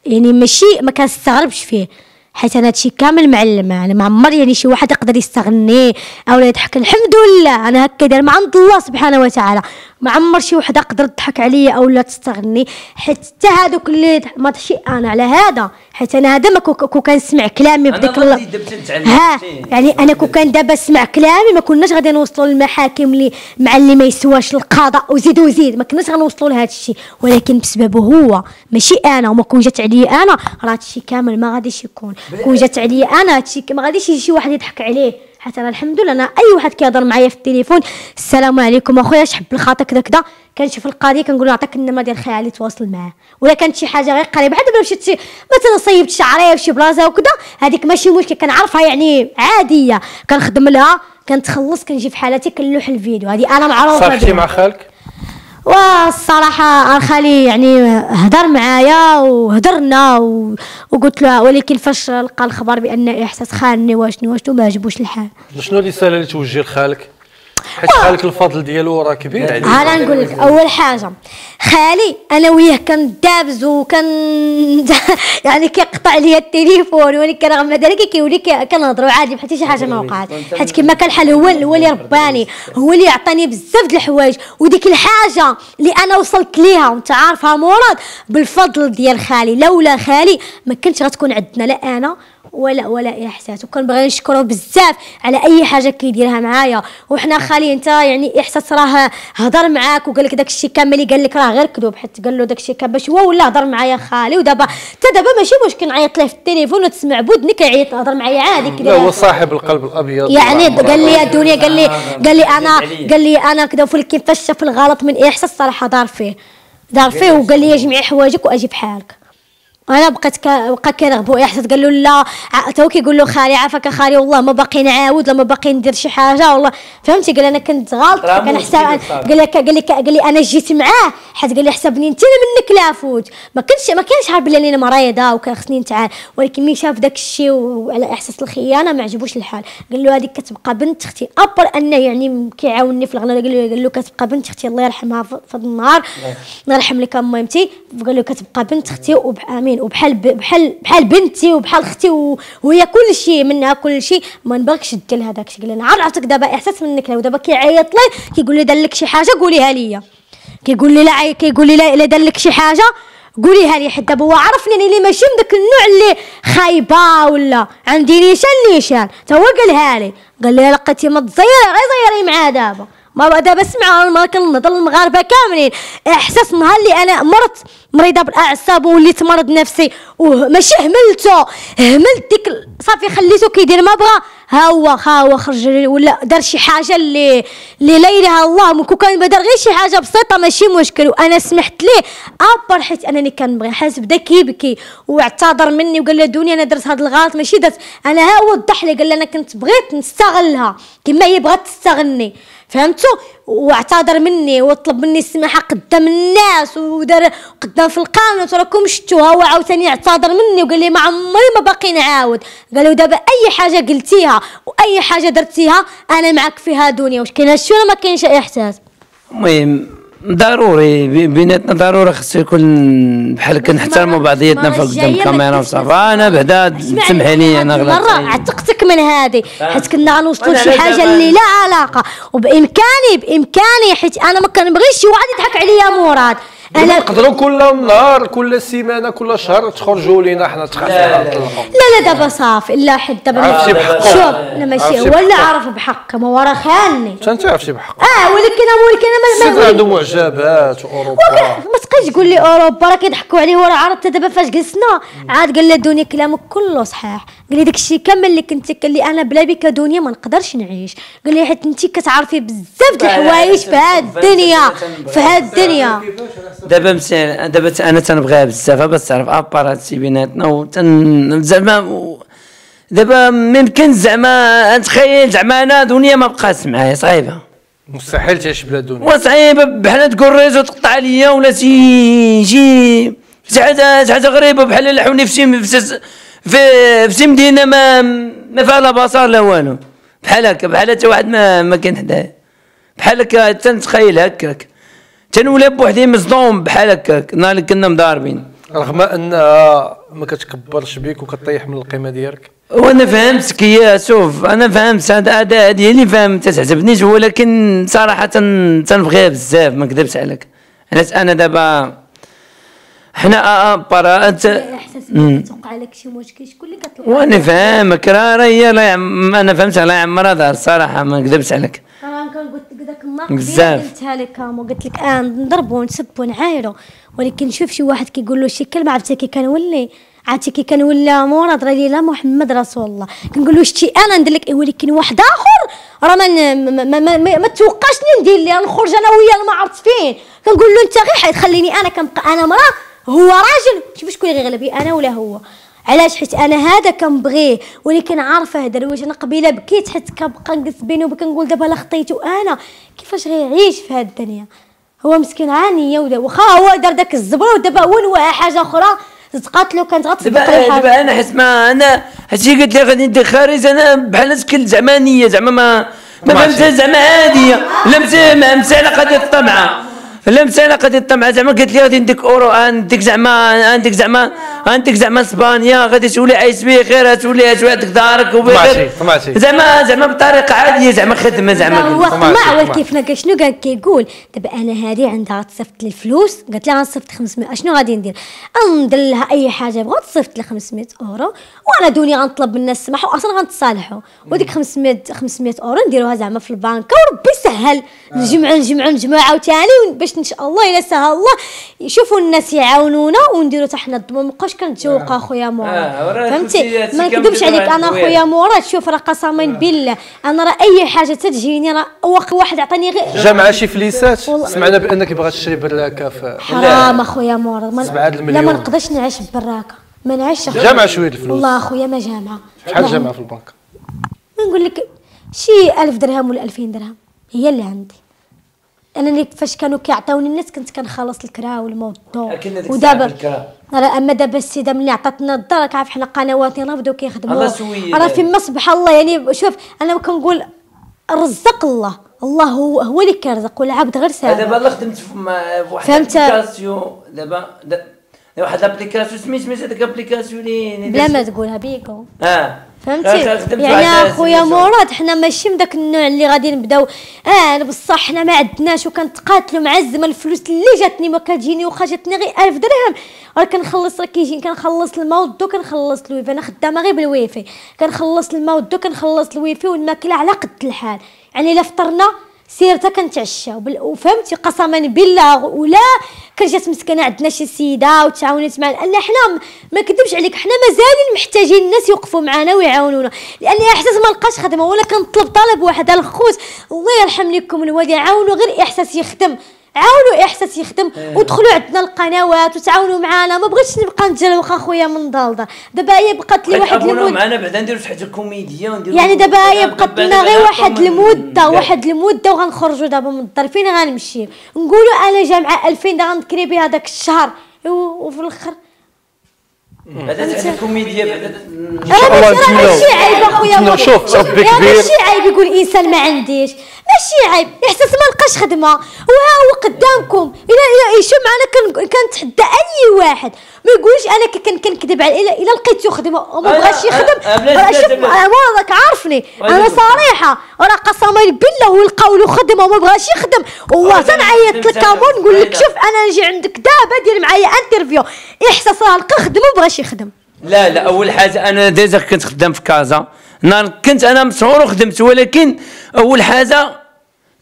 يعني ماشي ما كنستغربش فيه حيت أنا هادشي كامل معلمة أنا ما عمر يعني شي واحد يقدر يستغني أو يضحك. الحمد لله أنا هكا داير من عند الله سبحانه وتعالى. ما عمر شي واحد يقدر تضحك عليا أو لا تستغني. حيت حتى هادوك اللي ما شي أنا على هذا. حيت أنا هذا ما كو كو كنسمع كلامي بديك الله. ها. يعني أنا كون كان دابا اسمع كلامي ما كناش غادي نوصلوا للمحاكم اللي مع اللي ما يسواش القضاء وزيد وزيد. ما كناش غنوصلوا لهذا الشيء. ولكن بسببه هو. ماشي أنا وما كون جات عليا أنا راه هذا الشيء كامل ما غاديش يكون. كون جات عليا أنا هذا الشيء ما غاديش يجي شي واحد يضحك عليه. حتى أنا الحمد لله أنا أي واحد كيهضر معايا في التليفون السلام عليكم أخويا شحب الخطا كذا كذا. كنشوف القضية كنقول له نعطيك النمرة ديال خالي تواصل معاه. ولا كانت شي حاجة غير قريبة حتى دابا مشيت شي مثلا صيبت شعرية في شي بلاصة وكذا هذيك ماشي مشكل كنعرفها يعني عادية. كنخدم لها كنتخلص كنجي في حالتي كنلوح الفيديو. هذه أنا معروفة صافحتي. مع خالك. والصراحة الخالي يعني هدر معايا وهدرنا. وقلت له ولكن فاش لقى الخبر بأن إحساس خانني واشنو واشنو ما عجبوش الحال شنو الرساله اللي توجه لخالك حيت خالك الفضل ديالو راه كبير عليه أنا نقول لك أول حاجة خالي أنا وياه كندابز وكان يعني كيقطع لي التليفون ولكن رغم ذلك كيولي كي- كنهضروا عادي بحال حتى شي حاجة ما وقعت. حيت كما كان الحال هو هو اللي رباني هو اللي عطاني بزاف د الحوايج. وديك الحاجة اللي أنا وصلت ليها وأنت عارفها مراد بالفضل ديال خالي. لولا خالي ما كنتش غتكون عندنا لا أنا ولا ولا احساس وكنبغي نشكره بزاف على أي حاجة كيديرها معايا. وحنا خالي أنت يعني إحساس راه هضر معاك وقال لك داك الشيء كامل اللي قال لك راه غير كذوب. حيت قال له داك الشيء كامل باش هو ولا هضر معايا خالي. ودابا حتى دابا ماشي واش كنعيط له في التليفون وتسمع بودني كيعيط هضر معايا عادي لا كذا هو صاحب القلب الأبيض. يعني قال لي الدنيا قال لي قال لي أنا قال لي أنا كذا ولكن فاش شاف الغلط من إحساس صراحة دار فيه. دار فيه وقال لي جميع حوايجك وأجي بحالك. أنا بقيت. بقى كيرغبوا احساس قال له لا تو كيقول له خالي عافاك خالي والله ما باقي نعاود لا ما باقي ندير شي حاجة والله. فهمتي؟ قال أنا كنت غلط كان حساب. قال لك قال لك قال لي أنا جيت معاه حيت قال لي حسبني انت منك لافوت ما كنتش ما كانش عارف بلي أنا مريضه وكان خصني نتعال ولكن ملي شاف داك الشيء وعلى إحساس الخيانة؟ ما عجبوش الحال. قال له هذيك كتبقى بنت أختي. أبر انه يعني كيعاونني في الغنى. قال له قال له كتبقى بنت أختي الله يرحمها في في النهار الله يرحم لك اميمتي قال له كتبقى بنت أختي وامين وبحال بحال بحال بنتي وبحال أختي وهي كل شيء منها كل شيء ما نبغيكش دير لها داك الشيء قال لي أنا عرفتك دابا إحساس منك له ودابا كيعيط لي كيقول لي دار لك شي حاجة قوليها ليا كيقول لي لا كيقول لي لا الا دار لك شي حاجة قوليها لي. حيت دابا هو عرفني انني اللي ماشي من داك النوع اللي خايبة ولا عندي نيشان نيشان. تا هو قالها لي. قال لي لقيتي ما تزيري غير زيري معاه دابا. ما بقى دابا أسمع ما كنهضر المغاربه كاملين. إحساس نهار اللي أنا مرت مريضة بالأعصاب وليت مرض نفسي. وماشي هملته هملت ديك صافي خليته كيدير ما بغى ها هو ها هو خرج ولا دار شي حاجة اللي اللي لا إله الله. ممكن كان دار غير شي حاجة بسيطة ماشي مشكل. وأنا سمحت ليه. أبر حيت أنني كنبغي حاس بدا كيبكي واعتذر مني وقال لي دنيا أنا درت هذا الغلط. ماشي درت. أنا ها وضح لي قال لي أنا كنت بغيت نستغلها. كما هي بغات تستغلني. فهمتوا واعتذر مني وطلب مني السماحة قدام الناس ودار قدام في القانون راكم شفتوها هو عاوتاني اعتذر مني وقال لي ما عمري ما باقي نعاود. قالوا دابا أي حاجة قلتيها وأي حاجة درتيها أنا معك فيها دنيا واش كاين شي ولا ما كاينش إحساس؟ المهم ضروري بي- بيناتنا ضروري خصو يكون بحال كنحترموا بعضياتنا في قدام الكاميرا وصافي أنا بعدا سمحي لي أنا غلطت. المرة عتقتك من هذه حيت كنا غنوصلوا لشي دابا- اللي لا علاقة. وبإمكاني بإمكاني حيت أنا ما كنبغيش شي واحد يضحك عليا مراد. أنا نقدروا كل نهار كل سيمانه كل شهر تخرجوا لينا حنا تخافوا لا لا دابا صافي لا حد دابا عرفتي بحقه. شوف لا ماشي هو اللي بحقه. عرف بحق ما هو راه خانني انت انت عرفتي بحق آه ولكن ولكن أنا ما- عنده معجبات واوروبا ما تبقاش تقول لي اوروبا راه كيضحكوا عليه وراه عرفت دابا فاش جلسنا عاد قال لي دنيا كلامك كله صحيح قال لي داك الشيء كامل اللي كنت قال لي أنا بلا بك دنيا ما نقدرش نعيش قال لي حيت انت كتعرفي بزاف د الحوايج في هاد الدنيا في هاد الدنيا دابا مسير دابا أنا تنبغيها بزاف باش تعرف ابار هادشي بيناتنا وتن زعما و- دابا ما يمكن زعما نتخيل زعما أنا دنيا ما بقات معايا صعيبة. مستحيل تعيش بلا دنيا. وصعيبه بحال تقول ريزو تقطع عليا ولا شي شي حاجة غريبة بحال لحوني في شي في شي- في في شي مدينه ما ما فيها لا بصر لا والو. بحال هكا بحال حتى واحد ما ما كان حدايا. بحال هكا تنتخيل هكاك. تنولي بوحدي مصدوم بحال هكاك نهار اللي كنا مضاربين. رغم انها ما كتكبرش بيك وكطيح من القيمة ديالك. وأنا فهمتك يا شوف أنا فهمت هذا هذا هذه اللي فهمت. تعجبنيش ولكن صراحة تنبغيها بزاف. ما نكذبش عليك. علاش أنا دابا حنا برا انت إحساس مم. توقع لك شي مشكل شكون اللي كتوقع وأنا فاهمك راه راه هي أنا فهمت الله يعمرها دار الصراحه ما نكذبش عليك. قلت لك ذاك النهار بزاف. قلتها لك قلت لك آه نضربوا ونسبوا ونعايروا. ولكن شوف شي واحد كيقول له شي كلمة عرفتي كي كنولي؟ عرفتي كي كنولى مراد راه لا محمد رسول الله. كنقول له شتي أنا ندير لك ولكن واحد آخر؟ راه ما ما, ما, ما, ما, توقعش ندير ليه نخرج أنا وياه ما عرفت فين؟ كنقول له أنت غير حتخليني أنا كنبقى أنا مراه هو راجل. شوف شكون اللي غيغلب أنا ولا هو؟ علاش؟ حيت أنا هذا كنبغيه ولكن عارفه درويش أنا قبيله بكيت حيت كنبقى نقص بيني وبين كنقول دابا لا خطيتو أنا. كيفاش غيعيش في هاد الدنيا؟ هو مسكين عانيه ودا واخا هو دار داك الزبر ودابا هو نواها حاجة أخرى. تقاتلو كانت غتصدق لي حاجة دابا أنا حس ما أنا هادشي قلت لي غادي ندير خارج. أنا بحال شكل زعما نية زعما ما ما. فهمتها زعما عاديه لا ما مساله قضيه الطمعة. لا مساله قضيه الطمعه زعما قالت لي غادي نديك أورو عندك زعما عندك زعما عندك زعما إسبانيا غادي تولي عايش بخير تولي تولي عندك دارك وبخير. زعما زعما بطريقة عادية زعما خدمة زعما هو. طمع ولكن. كيف شنو قال كيقول دابا أنا هذه عندها تصيفط لي الفلوس قالت لي غنصيفط 500 اشنو غادي ندير ندير لها أي حاجة بغات تصيفط لي 500 أورو وأنا دوني غنطلب من الناس السماح واصلا غنتصالحوا وديك 500 500 أورو نديروها زعما في البنكه وربي يسهل نجمع نجمع نجمع عاوتاني باش إن شاء الله إلا سهل الله. يشوفوا الناس يعاونونا ونديروا حتى حنا الضمان مابقاش كنتجوق أخويا آه، مورا وراه فهمتي؟ ما نكذبش عليك. أنا أخويا مورا شوف راه قسما بالله. أنا راه أي حاجة تتجيني راه واحد عطاني غير جامعة شي فليسات. سمعنا بأنك بغات تشري براكه في حرام أخويا مورا. ما لا. ما نقدرش نعيش براكه ما نعيش جامعة شوية الفلوس. والله أخويا ما جامعه شحال. جامعة في البنك؟ نقول لك شي ألف درهم ولا ألفين درهم. هي اللي عندي. أنا اللي فاش كانوا كيعطيوني الناس كنت كنخلص الكرا هذيك ودابا أما دابا السيدة ملي عطاتنا الدار راك عارف حنا قنواتنا راه بداو كيخدموا. راه. فيما سبحان الله يعني شوف أنا كنقول رزق الله. الله هو هو اللي كيرزق والعبد غير سابق. دابا الله خدمت في ما- في واحد فهمت. الابليكاسيون. دابا دا- واحد الابليكاسيون سميت سميت هذاك الابليكاسيون اللي بلا ما تقولها بيكو. آه. فهمتي؟ يعني أخويا. مراد حنا ماشي من داك النوع اللي غادي نبداو. آه بصح حنا ما عندناش وكنتقاتلوا مع الزمن الفلوس اللي جاتني ما كتجيني واخا جاتني غير 1000 درهم. راه كنخلص راه كيجي كنخلص الماء والضو كنخلص الويفي أنا خدامة غير بالويفي. كنخلص الماء والضو كنخلص الويفي والماكلة على قد الحال. يعني إلا فطرنا سيرتا كنتعشاو بال- وفهمتي قسما بالله ولا جات مسكينه عندنا شي سيدة وتعاونت معنا. لأن حنا ما كذبش عليك حنا مازالين محتاجين الناس يوقفوا معنا ويعاونونا. لأن إحساس ما لقاش خدمة ولا كنطلب طلب واحد الخوت. الله يرحم لكم الوالدين عاونوا غير إحساس يخدم. عاونوا إحساس يخدم ودخلوا عندنا القنوات وتعاونوا معنا ما بغيتش نبقى نتجرى واخا خويا من ضالده دابا هي بقات لي واحد المدة معنا بعدا نديرو شي حاجة كوميديه ونديرو يعني دابا هي بقات لنا غير واحد المدة. واحد المدة وغنخرجوا دابا من الدار. فين غنمشي؟ نقولوا أنا جامعة 2000 دا غنكري بها داك الشهر. وفي الآخر حاجة كوميديه بعدا راه الله ماشي عيب أخويا. شوف، ربي كبير. ماشي عيب يقول الانسان ما عنديش. ماشي عيب. إحساس ما لقاش خدمة. وها هو قدامكم. إلى يشوف معنا كن- كنتحدى أي واحد. ما يقولش أنا ك- كن كنكذب على الا إلا لقيت خدمه وما بغاش يخدم راه شوف. أنا راك عارفني. أنا. صريحة. راه قسما بالله هو لقاو له خدمة وما بغاش يخدم. هو تنعيط لك أنا. ونقول لك. شوف أنا نجي عندك دابا دير معايا interview إحساس راه لقى خدمه وما بغاش يخدم. لا لا أول حاجة أنا déjà كنت خدام في كازا. نهار كنت أنا مسعور وخدمت ولكن أول حاجة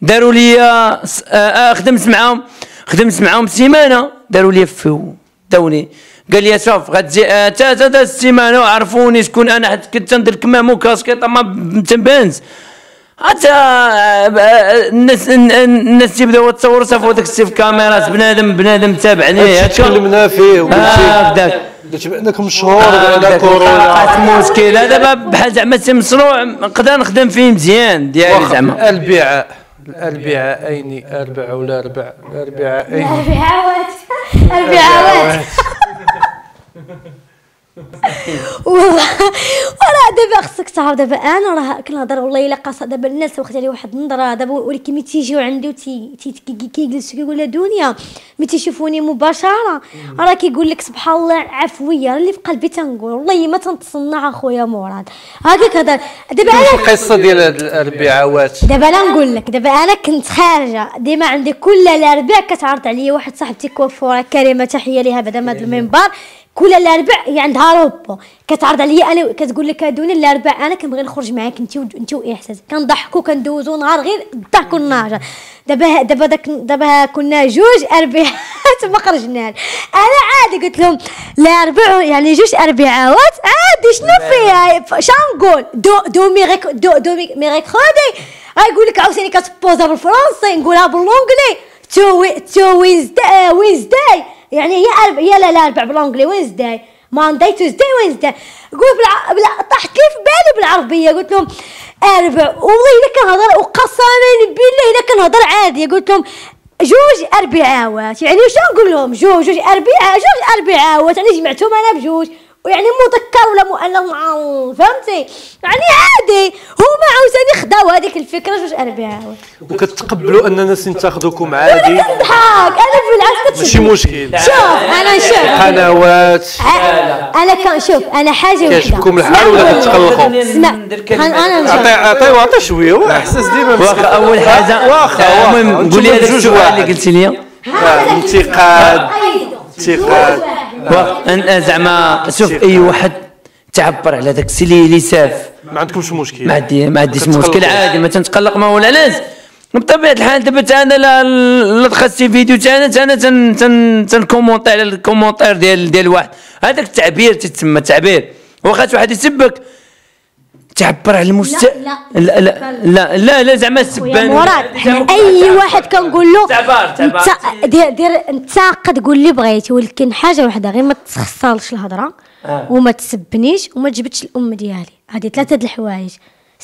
داروا لي آه، آه، خدمت معاهم. خدمت معاهم سيمانة. داروا لي فيو داوني. قال لي شوف غتجي آه، تا تا تا السيمانة وعرفوني شكون أنا حيت كنت ندير كمام وكاسكيطه ما متنبانش حتى آه، آه، الناس الناس تبداو تصور صافوا داك السي في كاميرات بنادم بنادم تابعني تكلمنا فيه آه، قلتي بانك مشهور آه، على كورونا وقعت مشكل دابا بحال زعما شي مشروع نقدر نخدم فيه مزيان ديالي زعما. البيعاء البيعاءين أربع ولا أربع الاربعاءين البعاوات البعاوات والله وراه دابا خصك تعرف دابا أنا راه كنهضر والله إلا قاصة. دابا الناس واخد علي واحد النظرة دابا ولكن ملي تيجيو عندي وتي تي- كي- كيجلسوا كيقول لها دنيا ملي تيشوفوني مباشرة راه كيقول لك سبحان الله عفوية اللي في قلبي تنقول. والله ما تنتصنع أخويا مراد. هكاك هضر. دابا أنا القصة ديال الاربعاوات دابا أنا نقول لك دابا أنا كنت خارجة. ديما عندي كل الاربع كتعرض عليا واحد صاحبتي كوافوره كريمة تحية ليها بعدا من هذا المنبر. كل الأربع هي عندها روبو كتعرض عليا أنا كتقول لك هادوني الأربع أنا كنبغي نخرج معاك انت انت واحساس كنضحكوا كندوزو نهار غير الضحك والنهار دابا دابا داك دابا كنا جوج أربعات ما خرجناش. أنا عادي قلت لهم الأربع يعني جوج أربعات عادي شنو فيها؟ شنقول deux deux mercre- deux deux mercredi غايقول لك عاوتاني كتبوزا بالفرنسي نقولها بال l'anglais two We- two Wednesday Wednesday يعني هي أربع هي لا لا أربع بال l'anglais Wednesday Monday Tuesday Wednesday قول بالع... بلا... طاحت لي في بالي بالعربية. قلت لهم أربع. والله الا كنهضر وقسما بالله الا كنهضر عادي. قلت لهم جوج اربعاوات يعني واش نقول لهم جوج؟ جوج اربعه جوج اربعاوات يعني جمعتهم أنا بجوج. ويعني مذكر ولا مؤنث فهمتي؟ يعني عادي هما عاوزاني خداو هذيك الفكرة جوج اربعاوات وكتقبلوا ان الناس ينتقدوكم عادي؟ أنا كنضحك أنا بالعكس ماشي مشكل. شوف أنا شوف. قنوات أنا كنشوف أنا حاجة كيعجبكم وحده الحال ولا كتقلقوا؟ اسمع أنا نشوف عطي عطي عطي شوية. هو أحساس ديما واخا أول حاجة. واخا آه، المهم قولي هذا السؤال. اللي قلتي لي. آه، انتقاد. انتقاد. واخا أنا زعما شوف أي واحد تعبر على داك الشيء اللي ساف. ما عندكمش مشكل. ما عندي ما عنديش. مشكل عادي ما تنتقلق ما ولا ناس. بطبيعة الحال دابا أنا لا شي فيديو تاعنا أنا تن تن تن commenter على ال commentaire ديال ديال واحد. هذاك التعبير تتسمى تعبير. واخا واحد يسبك تعبر على المست لا، لا. لا لا لا, لا زعما السبان مراد أي واحد كنقول له تعبر تعبر. انت دير دير انت قتقول اللي بغيتي ولكن حاجة وحدة غير ما تخسرش الهضرة آه. وما تسبنيش وما تجبدش الأم ديالي. هذه ثلاثة د الحوايج.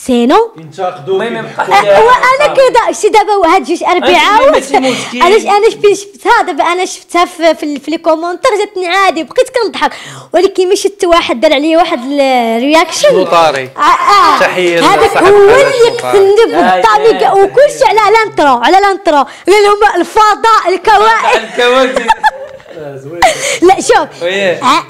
sinon؟ ينتقدوا أه، وأنا كذا. شي دابا؟ هاد جوج أربعة ماشي مشكل. أنا أنا فين شفتها دابا أنا شفتها في في, في les commentaires جاتني عادي بقيت كنضحك. ولكن ملي شفت واحد دار عليا واحد الرياكشن نوطاري. آه آه. تحية هذاك هو اللي. قتلني لا بالطعم إله وكل شيء على الانترو على الانترو قال لهم الفضاء الكواكب. الكواكب. لا شوف.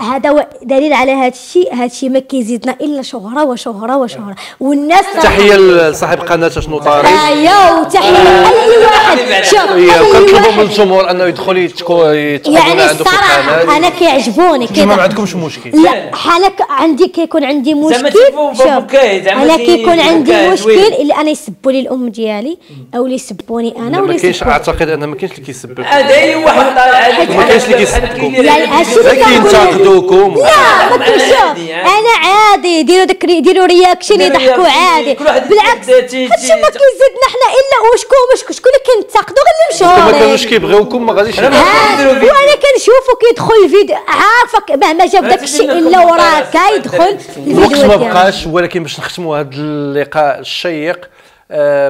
هذا هو دليل على هذا الشيء هذا الشيء ما كيزيدنا إلا شهرة وشهرة وشهرة. والناس تحية لصاحب قناة شنو طاري أيوه وتحية اي واحد. شوف هي أي كنطلبوا من الجمهور أنه يدخل يتكو يعني الصراحه أنا كيعجبوني أنتم ما عندكمش مشكل. لا حالك عندي كيكون عندي مشكل. شوف أنا كيكون عندي مشكل. اللي أنا يسبوا لي الأم ديالي أو اللي يسبوني أنا ولا ما كاينش يسبوا أعتقد أن ما كاينش اللي كيسبك. هذا اي واحد ما كاينش اللي كيسبكم. يعني هادشي اللي لا. كينتقدوكم ما عادي. أنا عادي. يديروا داك يديروا reaction ديروا يضحكوا عادي. بالعكس هادشي ما كيزيدنا حنا إلا وشكون وشكون شكون اللي كينتقدوا؟ غير ما اللي كانوش مشهورين كيبغيوكم ما غاديش أنا ما فيديو. وأنا كنشوفو كيدخل الفيديو عارفك مهما جاب داك الشيء إلا وراك يدخل الوقت الفيديو ما. بقاش ولكن باش نختموا هذا اللقاء الشيق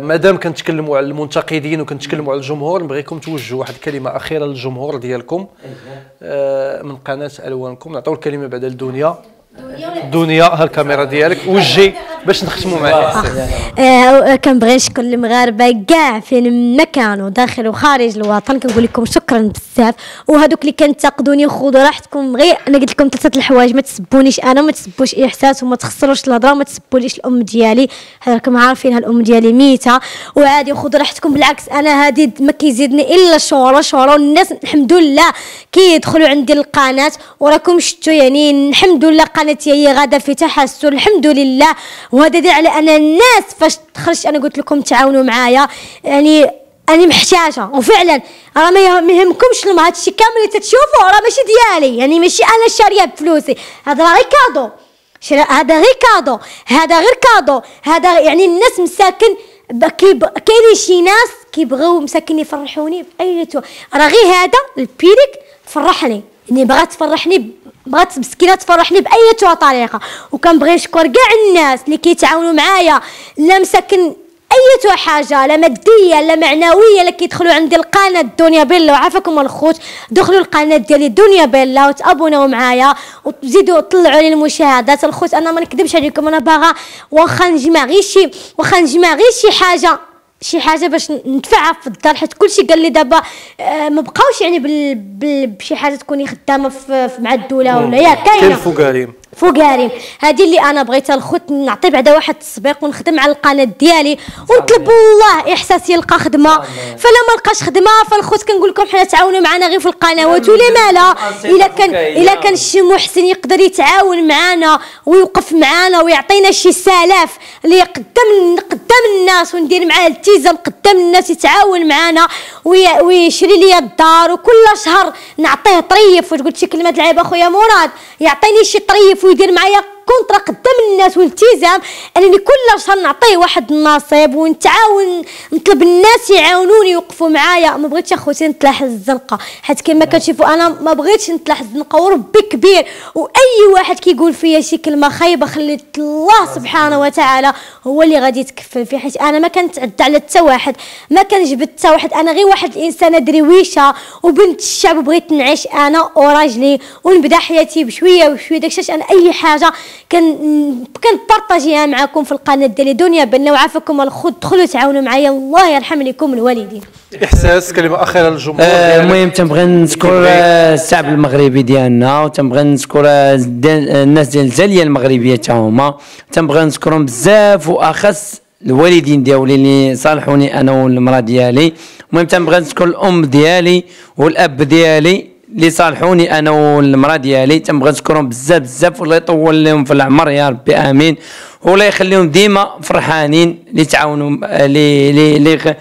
مادام كنتكلموا على المنتقدين وكنتكلموا على الجمهور نبغيكم توجهوا واحد الكلمة أخيرة للجمهور ديالكم. آه من قناة ألوانكم. نعطيو الكلمة بعد الدنيا. دنيا. ها الكاميرا ديالك. وجهي باش نختموا مع الاحسان آه كنبغي نشكر المغاربه كاع فين ما كانوا داخل وخارج الوطن كنقول لكم شكرا بزاف. وهذوك اللي كنتقدوني خذوا راحتكم. غير أنا قلت لكم ثلاثة الحوايج ما تسبونيش أنا وما تسبوش إحساس وما تخسروش الهضرة وما تسبوليش الأم ديالي. راكم عارفين الأم ديالي ميتة. وعادي خذوا راحتكم. بالعكس أنا هذه ما كيزيدني إلا الشهره شهره والناس الحمد لله كيدخلوا عندي القناة وراكم شفتوا يعني الحمد لله قناتي هي غادة في تحسن. الحمد لله. وهذا دليل على أن الناس فاش خرجت أنا قلت لكم تعاونوا معايا. يعني أنا محتاجه وفعلا راه ما يه- ما يهمكمش لما هذا الشيء كامل اللي تتشوفوا راه ماشي ديالي. يعني ماشي أنا شاريه بفلوسي. هذا راه غير cadeau هذا غير cadeau هذا غير cadeau. هذا يعني الناس مساكن كاينين شي ناس كيبغيو مساكن يفرحوني بأي راه غير هذا ال perruque فرحني. اني بغات تفرحني بغات مسكينة تفرحني بأي طريقة. وكنبغي نشكر كاع الناس اللي كيتعاونوا معايا لا مساكن أي حاجة لا مادية لا معنوية لا كيدخلوا عندي القناة الدنيا بيلا. وعافاكم الخوت دخلوا القناة ديالي الدنيا بيلا وتابوناو معايا وتزيدوا طلعوا لي المشاهدات. الخوت أنا ما نكذبش عليكم أنا باغا واخا نجمع غير شي واخا نجمع غير شي حاجة. شي حاجة باش ندفعها في الدار حيت كلشي قال لي دابا آه ما بقاوش يعني. بشي حاجة تكوني خدامة مع الدولة ولا يا كاين كاينة الفقارين فوق هذه اللي أنا بغيتها الخوت نعطي بعدا واحد التسبيق ونخدم على القناة ديالي. ونطلب الله إحساس يلقى خدمة. فلا ما لقاش خدمة فالخوت كنقول لكم حنا تعاونوا معنا غير في القنوات ولا مالا. إلا كان إلا كان شي محسن يقدر يتعاون معنا ويوقف معنا ويعطينا شي سلاف اللي قدام قدام الناس وندير معاه التيزم قدام الناس يتعاون معنا وي- ويشري لي الدار. وكل شهر نعطيه طريف. واش قلت شي كلمة لعيب أخويا مراد. يعطيني شي طريف ويدير معايا ال contrat قدام الناس والالتزام أنني كل شهر نعطيه واحد النصيب ونتعاون نطلب الناس يعاونوني يوقفوا معايا. ما بغيتش أخوتي نتلاح الزنقة. حيت كما كتشوفوا أنا ما بغيتش نتلاح الزنقة وربي كبير. وأي واحد كيقول فيا شي كلمة خايبة خليت الله سبحانه وتعالى هو اللي غادي يتكفل فيه حيت أنا ما كنتعدى على حتى واحد. ما كنجبد حتى واحد. أنا غير واحد الانسانه درويشه وبنت الشعب بغيت نعيش أنا وراجلي ونبدأ حياتي بشوية بشويه داكشي أنا أي حاجة كنبارطاجيها معكم في القناة ديالي. دنيا بنا وعافاكم. الله دخلوا تعاونوا معايا. الله يرحم لكم الوالدين. إحساس كلمة أخيرة للجمهور آه،. المهم تنبغي نذكر آه، الشعب المغربي ديالنا وتنبغي نذكر آه، الناس ديال الجالية المغربية حتى هما. تنبغي نذكرهم بزاف وأخص الوالدين ديالي اللي صالحوني أنا والمرأة ديالي. المهم تنبغي نذكر الأم ديالي والأب ديالي. اللي صالحوني أنا والمرأة ديالي. تنبغي نذكرهم بزاف بزاف والله يطول لهم في العمر يا ربي آمين. والله يخليهم ديما فرحانين اللي تعاونوا اللي اللي اللي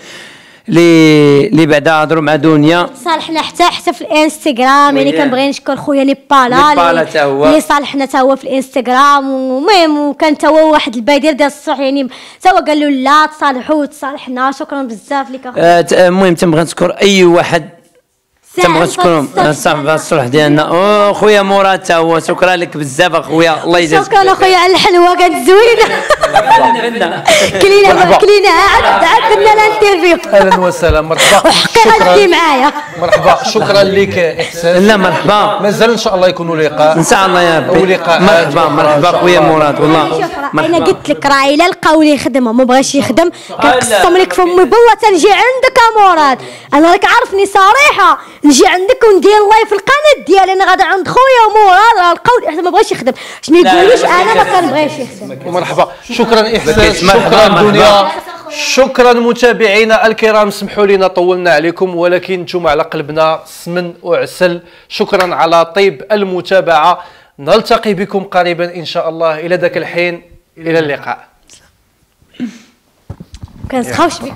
اللي اللي بعدا هضروا مع دنيا. صالحنا حتى حتى في الإنستغرام يعني. كنبغي نشكر خويا لي بالا لي بالا تا هو. اللي صالحنا تا هو في الإنستغرام ومهم وكان تا هو واحد البادر ديال الصح يعني تا هو قال له لا تصالحوا وتصالحنا شكرا بزاف لك آه، آه، المهم تنبغي نذكر أي واحد تنبغي نشكرهم فهاد الصلح صاحب الصلح ديالنا. أوه، خويا مراد تا هو شكرا لك بزاف أخويا. الله يجازيك. شكرا اخويا على الحلوة كانت زوينه كلينا. كلينا عاد عاد درنا الانترفيو أهلا وسهلا مرحبا. وحقيقه غادي شكرا. معايا. مرحبا. شكرا لك إحساس. لا مرحبا. مازال إن شاء الله يكونوا لقاء. إن شاء الله يا ربي. ولقاءات مرحبا مرحبا خويا الله. مراد والله. أنا قلت لك راه الا لقاو لي خدمه ما بغاش يخدم. كنقسم لك فمي بالله تنجي عندك يا مراد أنا راك عارفني صريحة. نجي عندك وندير لايف في القناه ديالي أنا غادا عند خويا لقاو لي حتى ما بغاش يخدم باش ما يقولوش أنا ما كنبغيش يخدم مرحبا شكرا. مرحبا، شكرا. دنيا شكرا متابعينا الكرام سمحوا لنا طولنا عليكم ولكن نتوما على قلبنا سمن وعسل شكرا على طيب المتابعه نلتقي بكم قريبا ان شاء الله إلى ذاك الحين إلى اللقاء كنسخاوش بك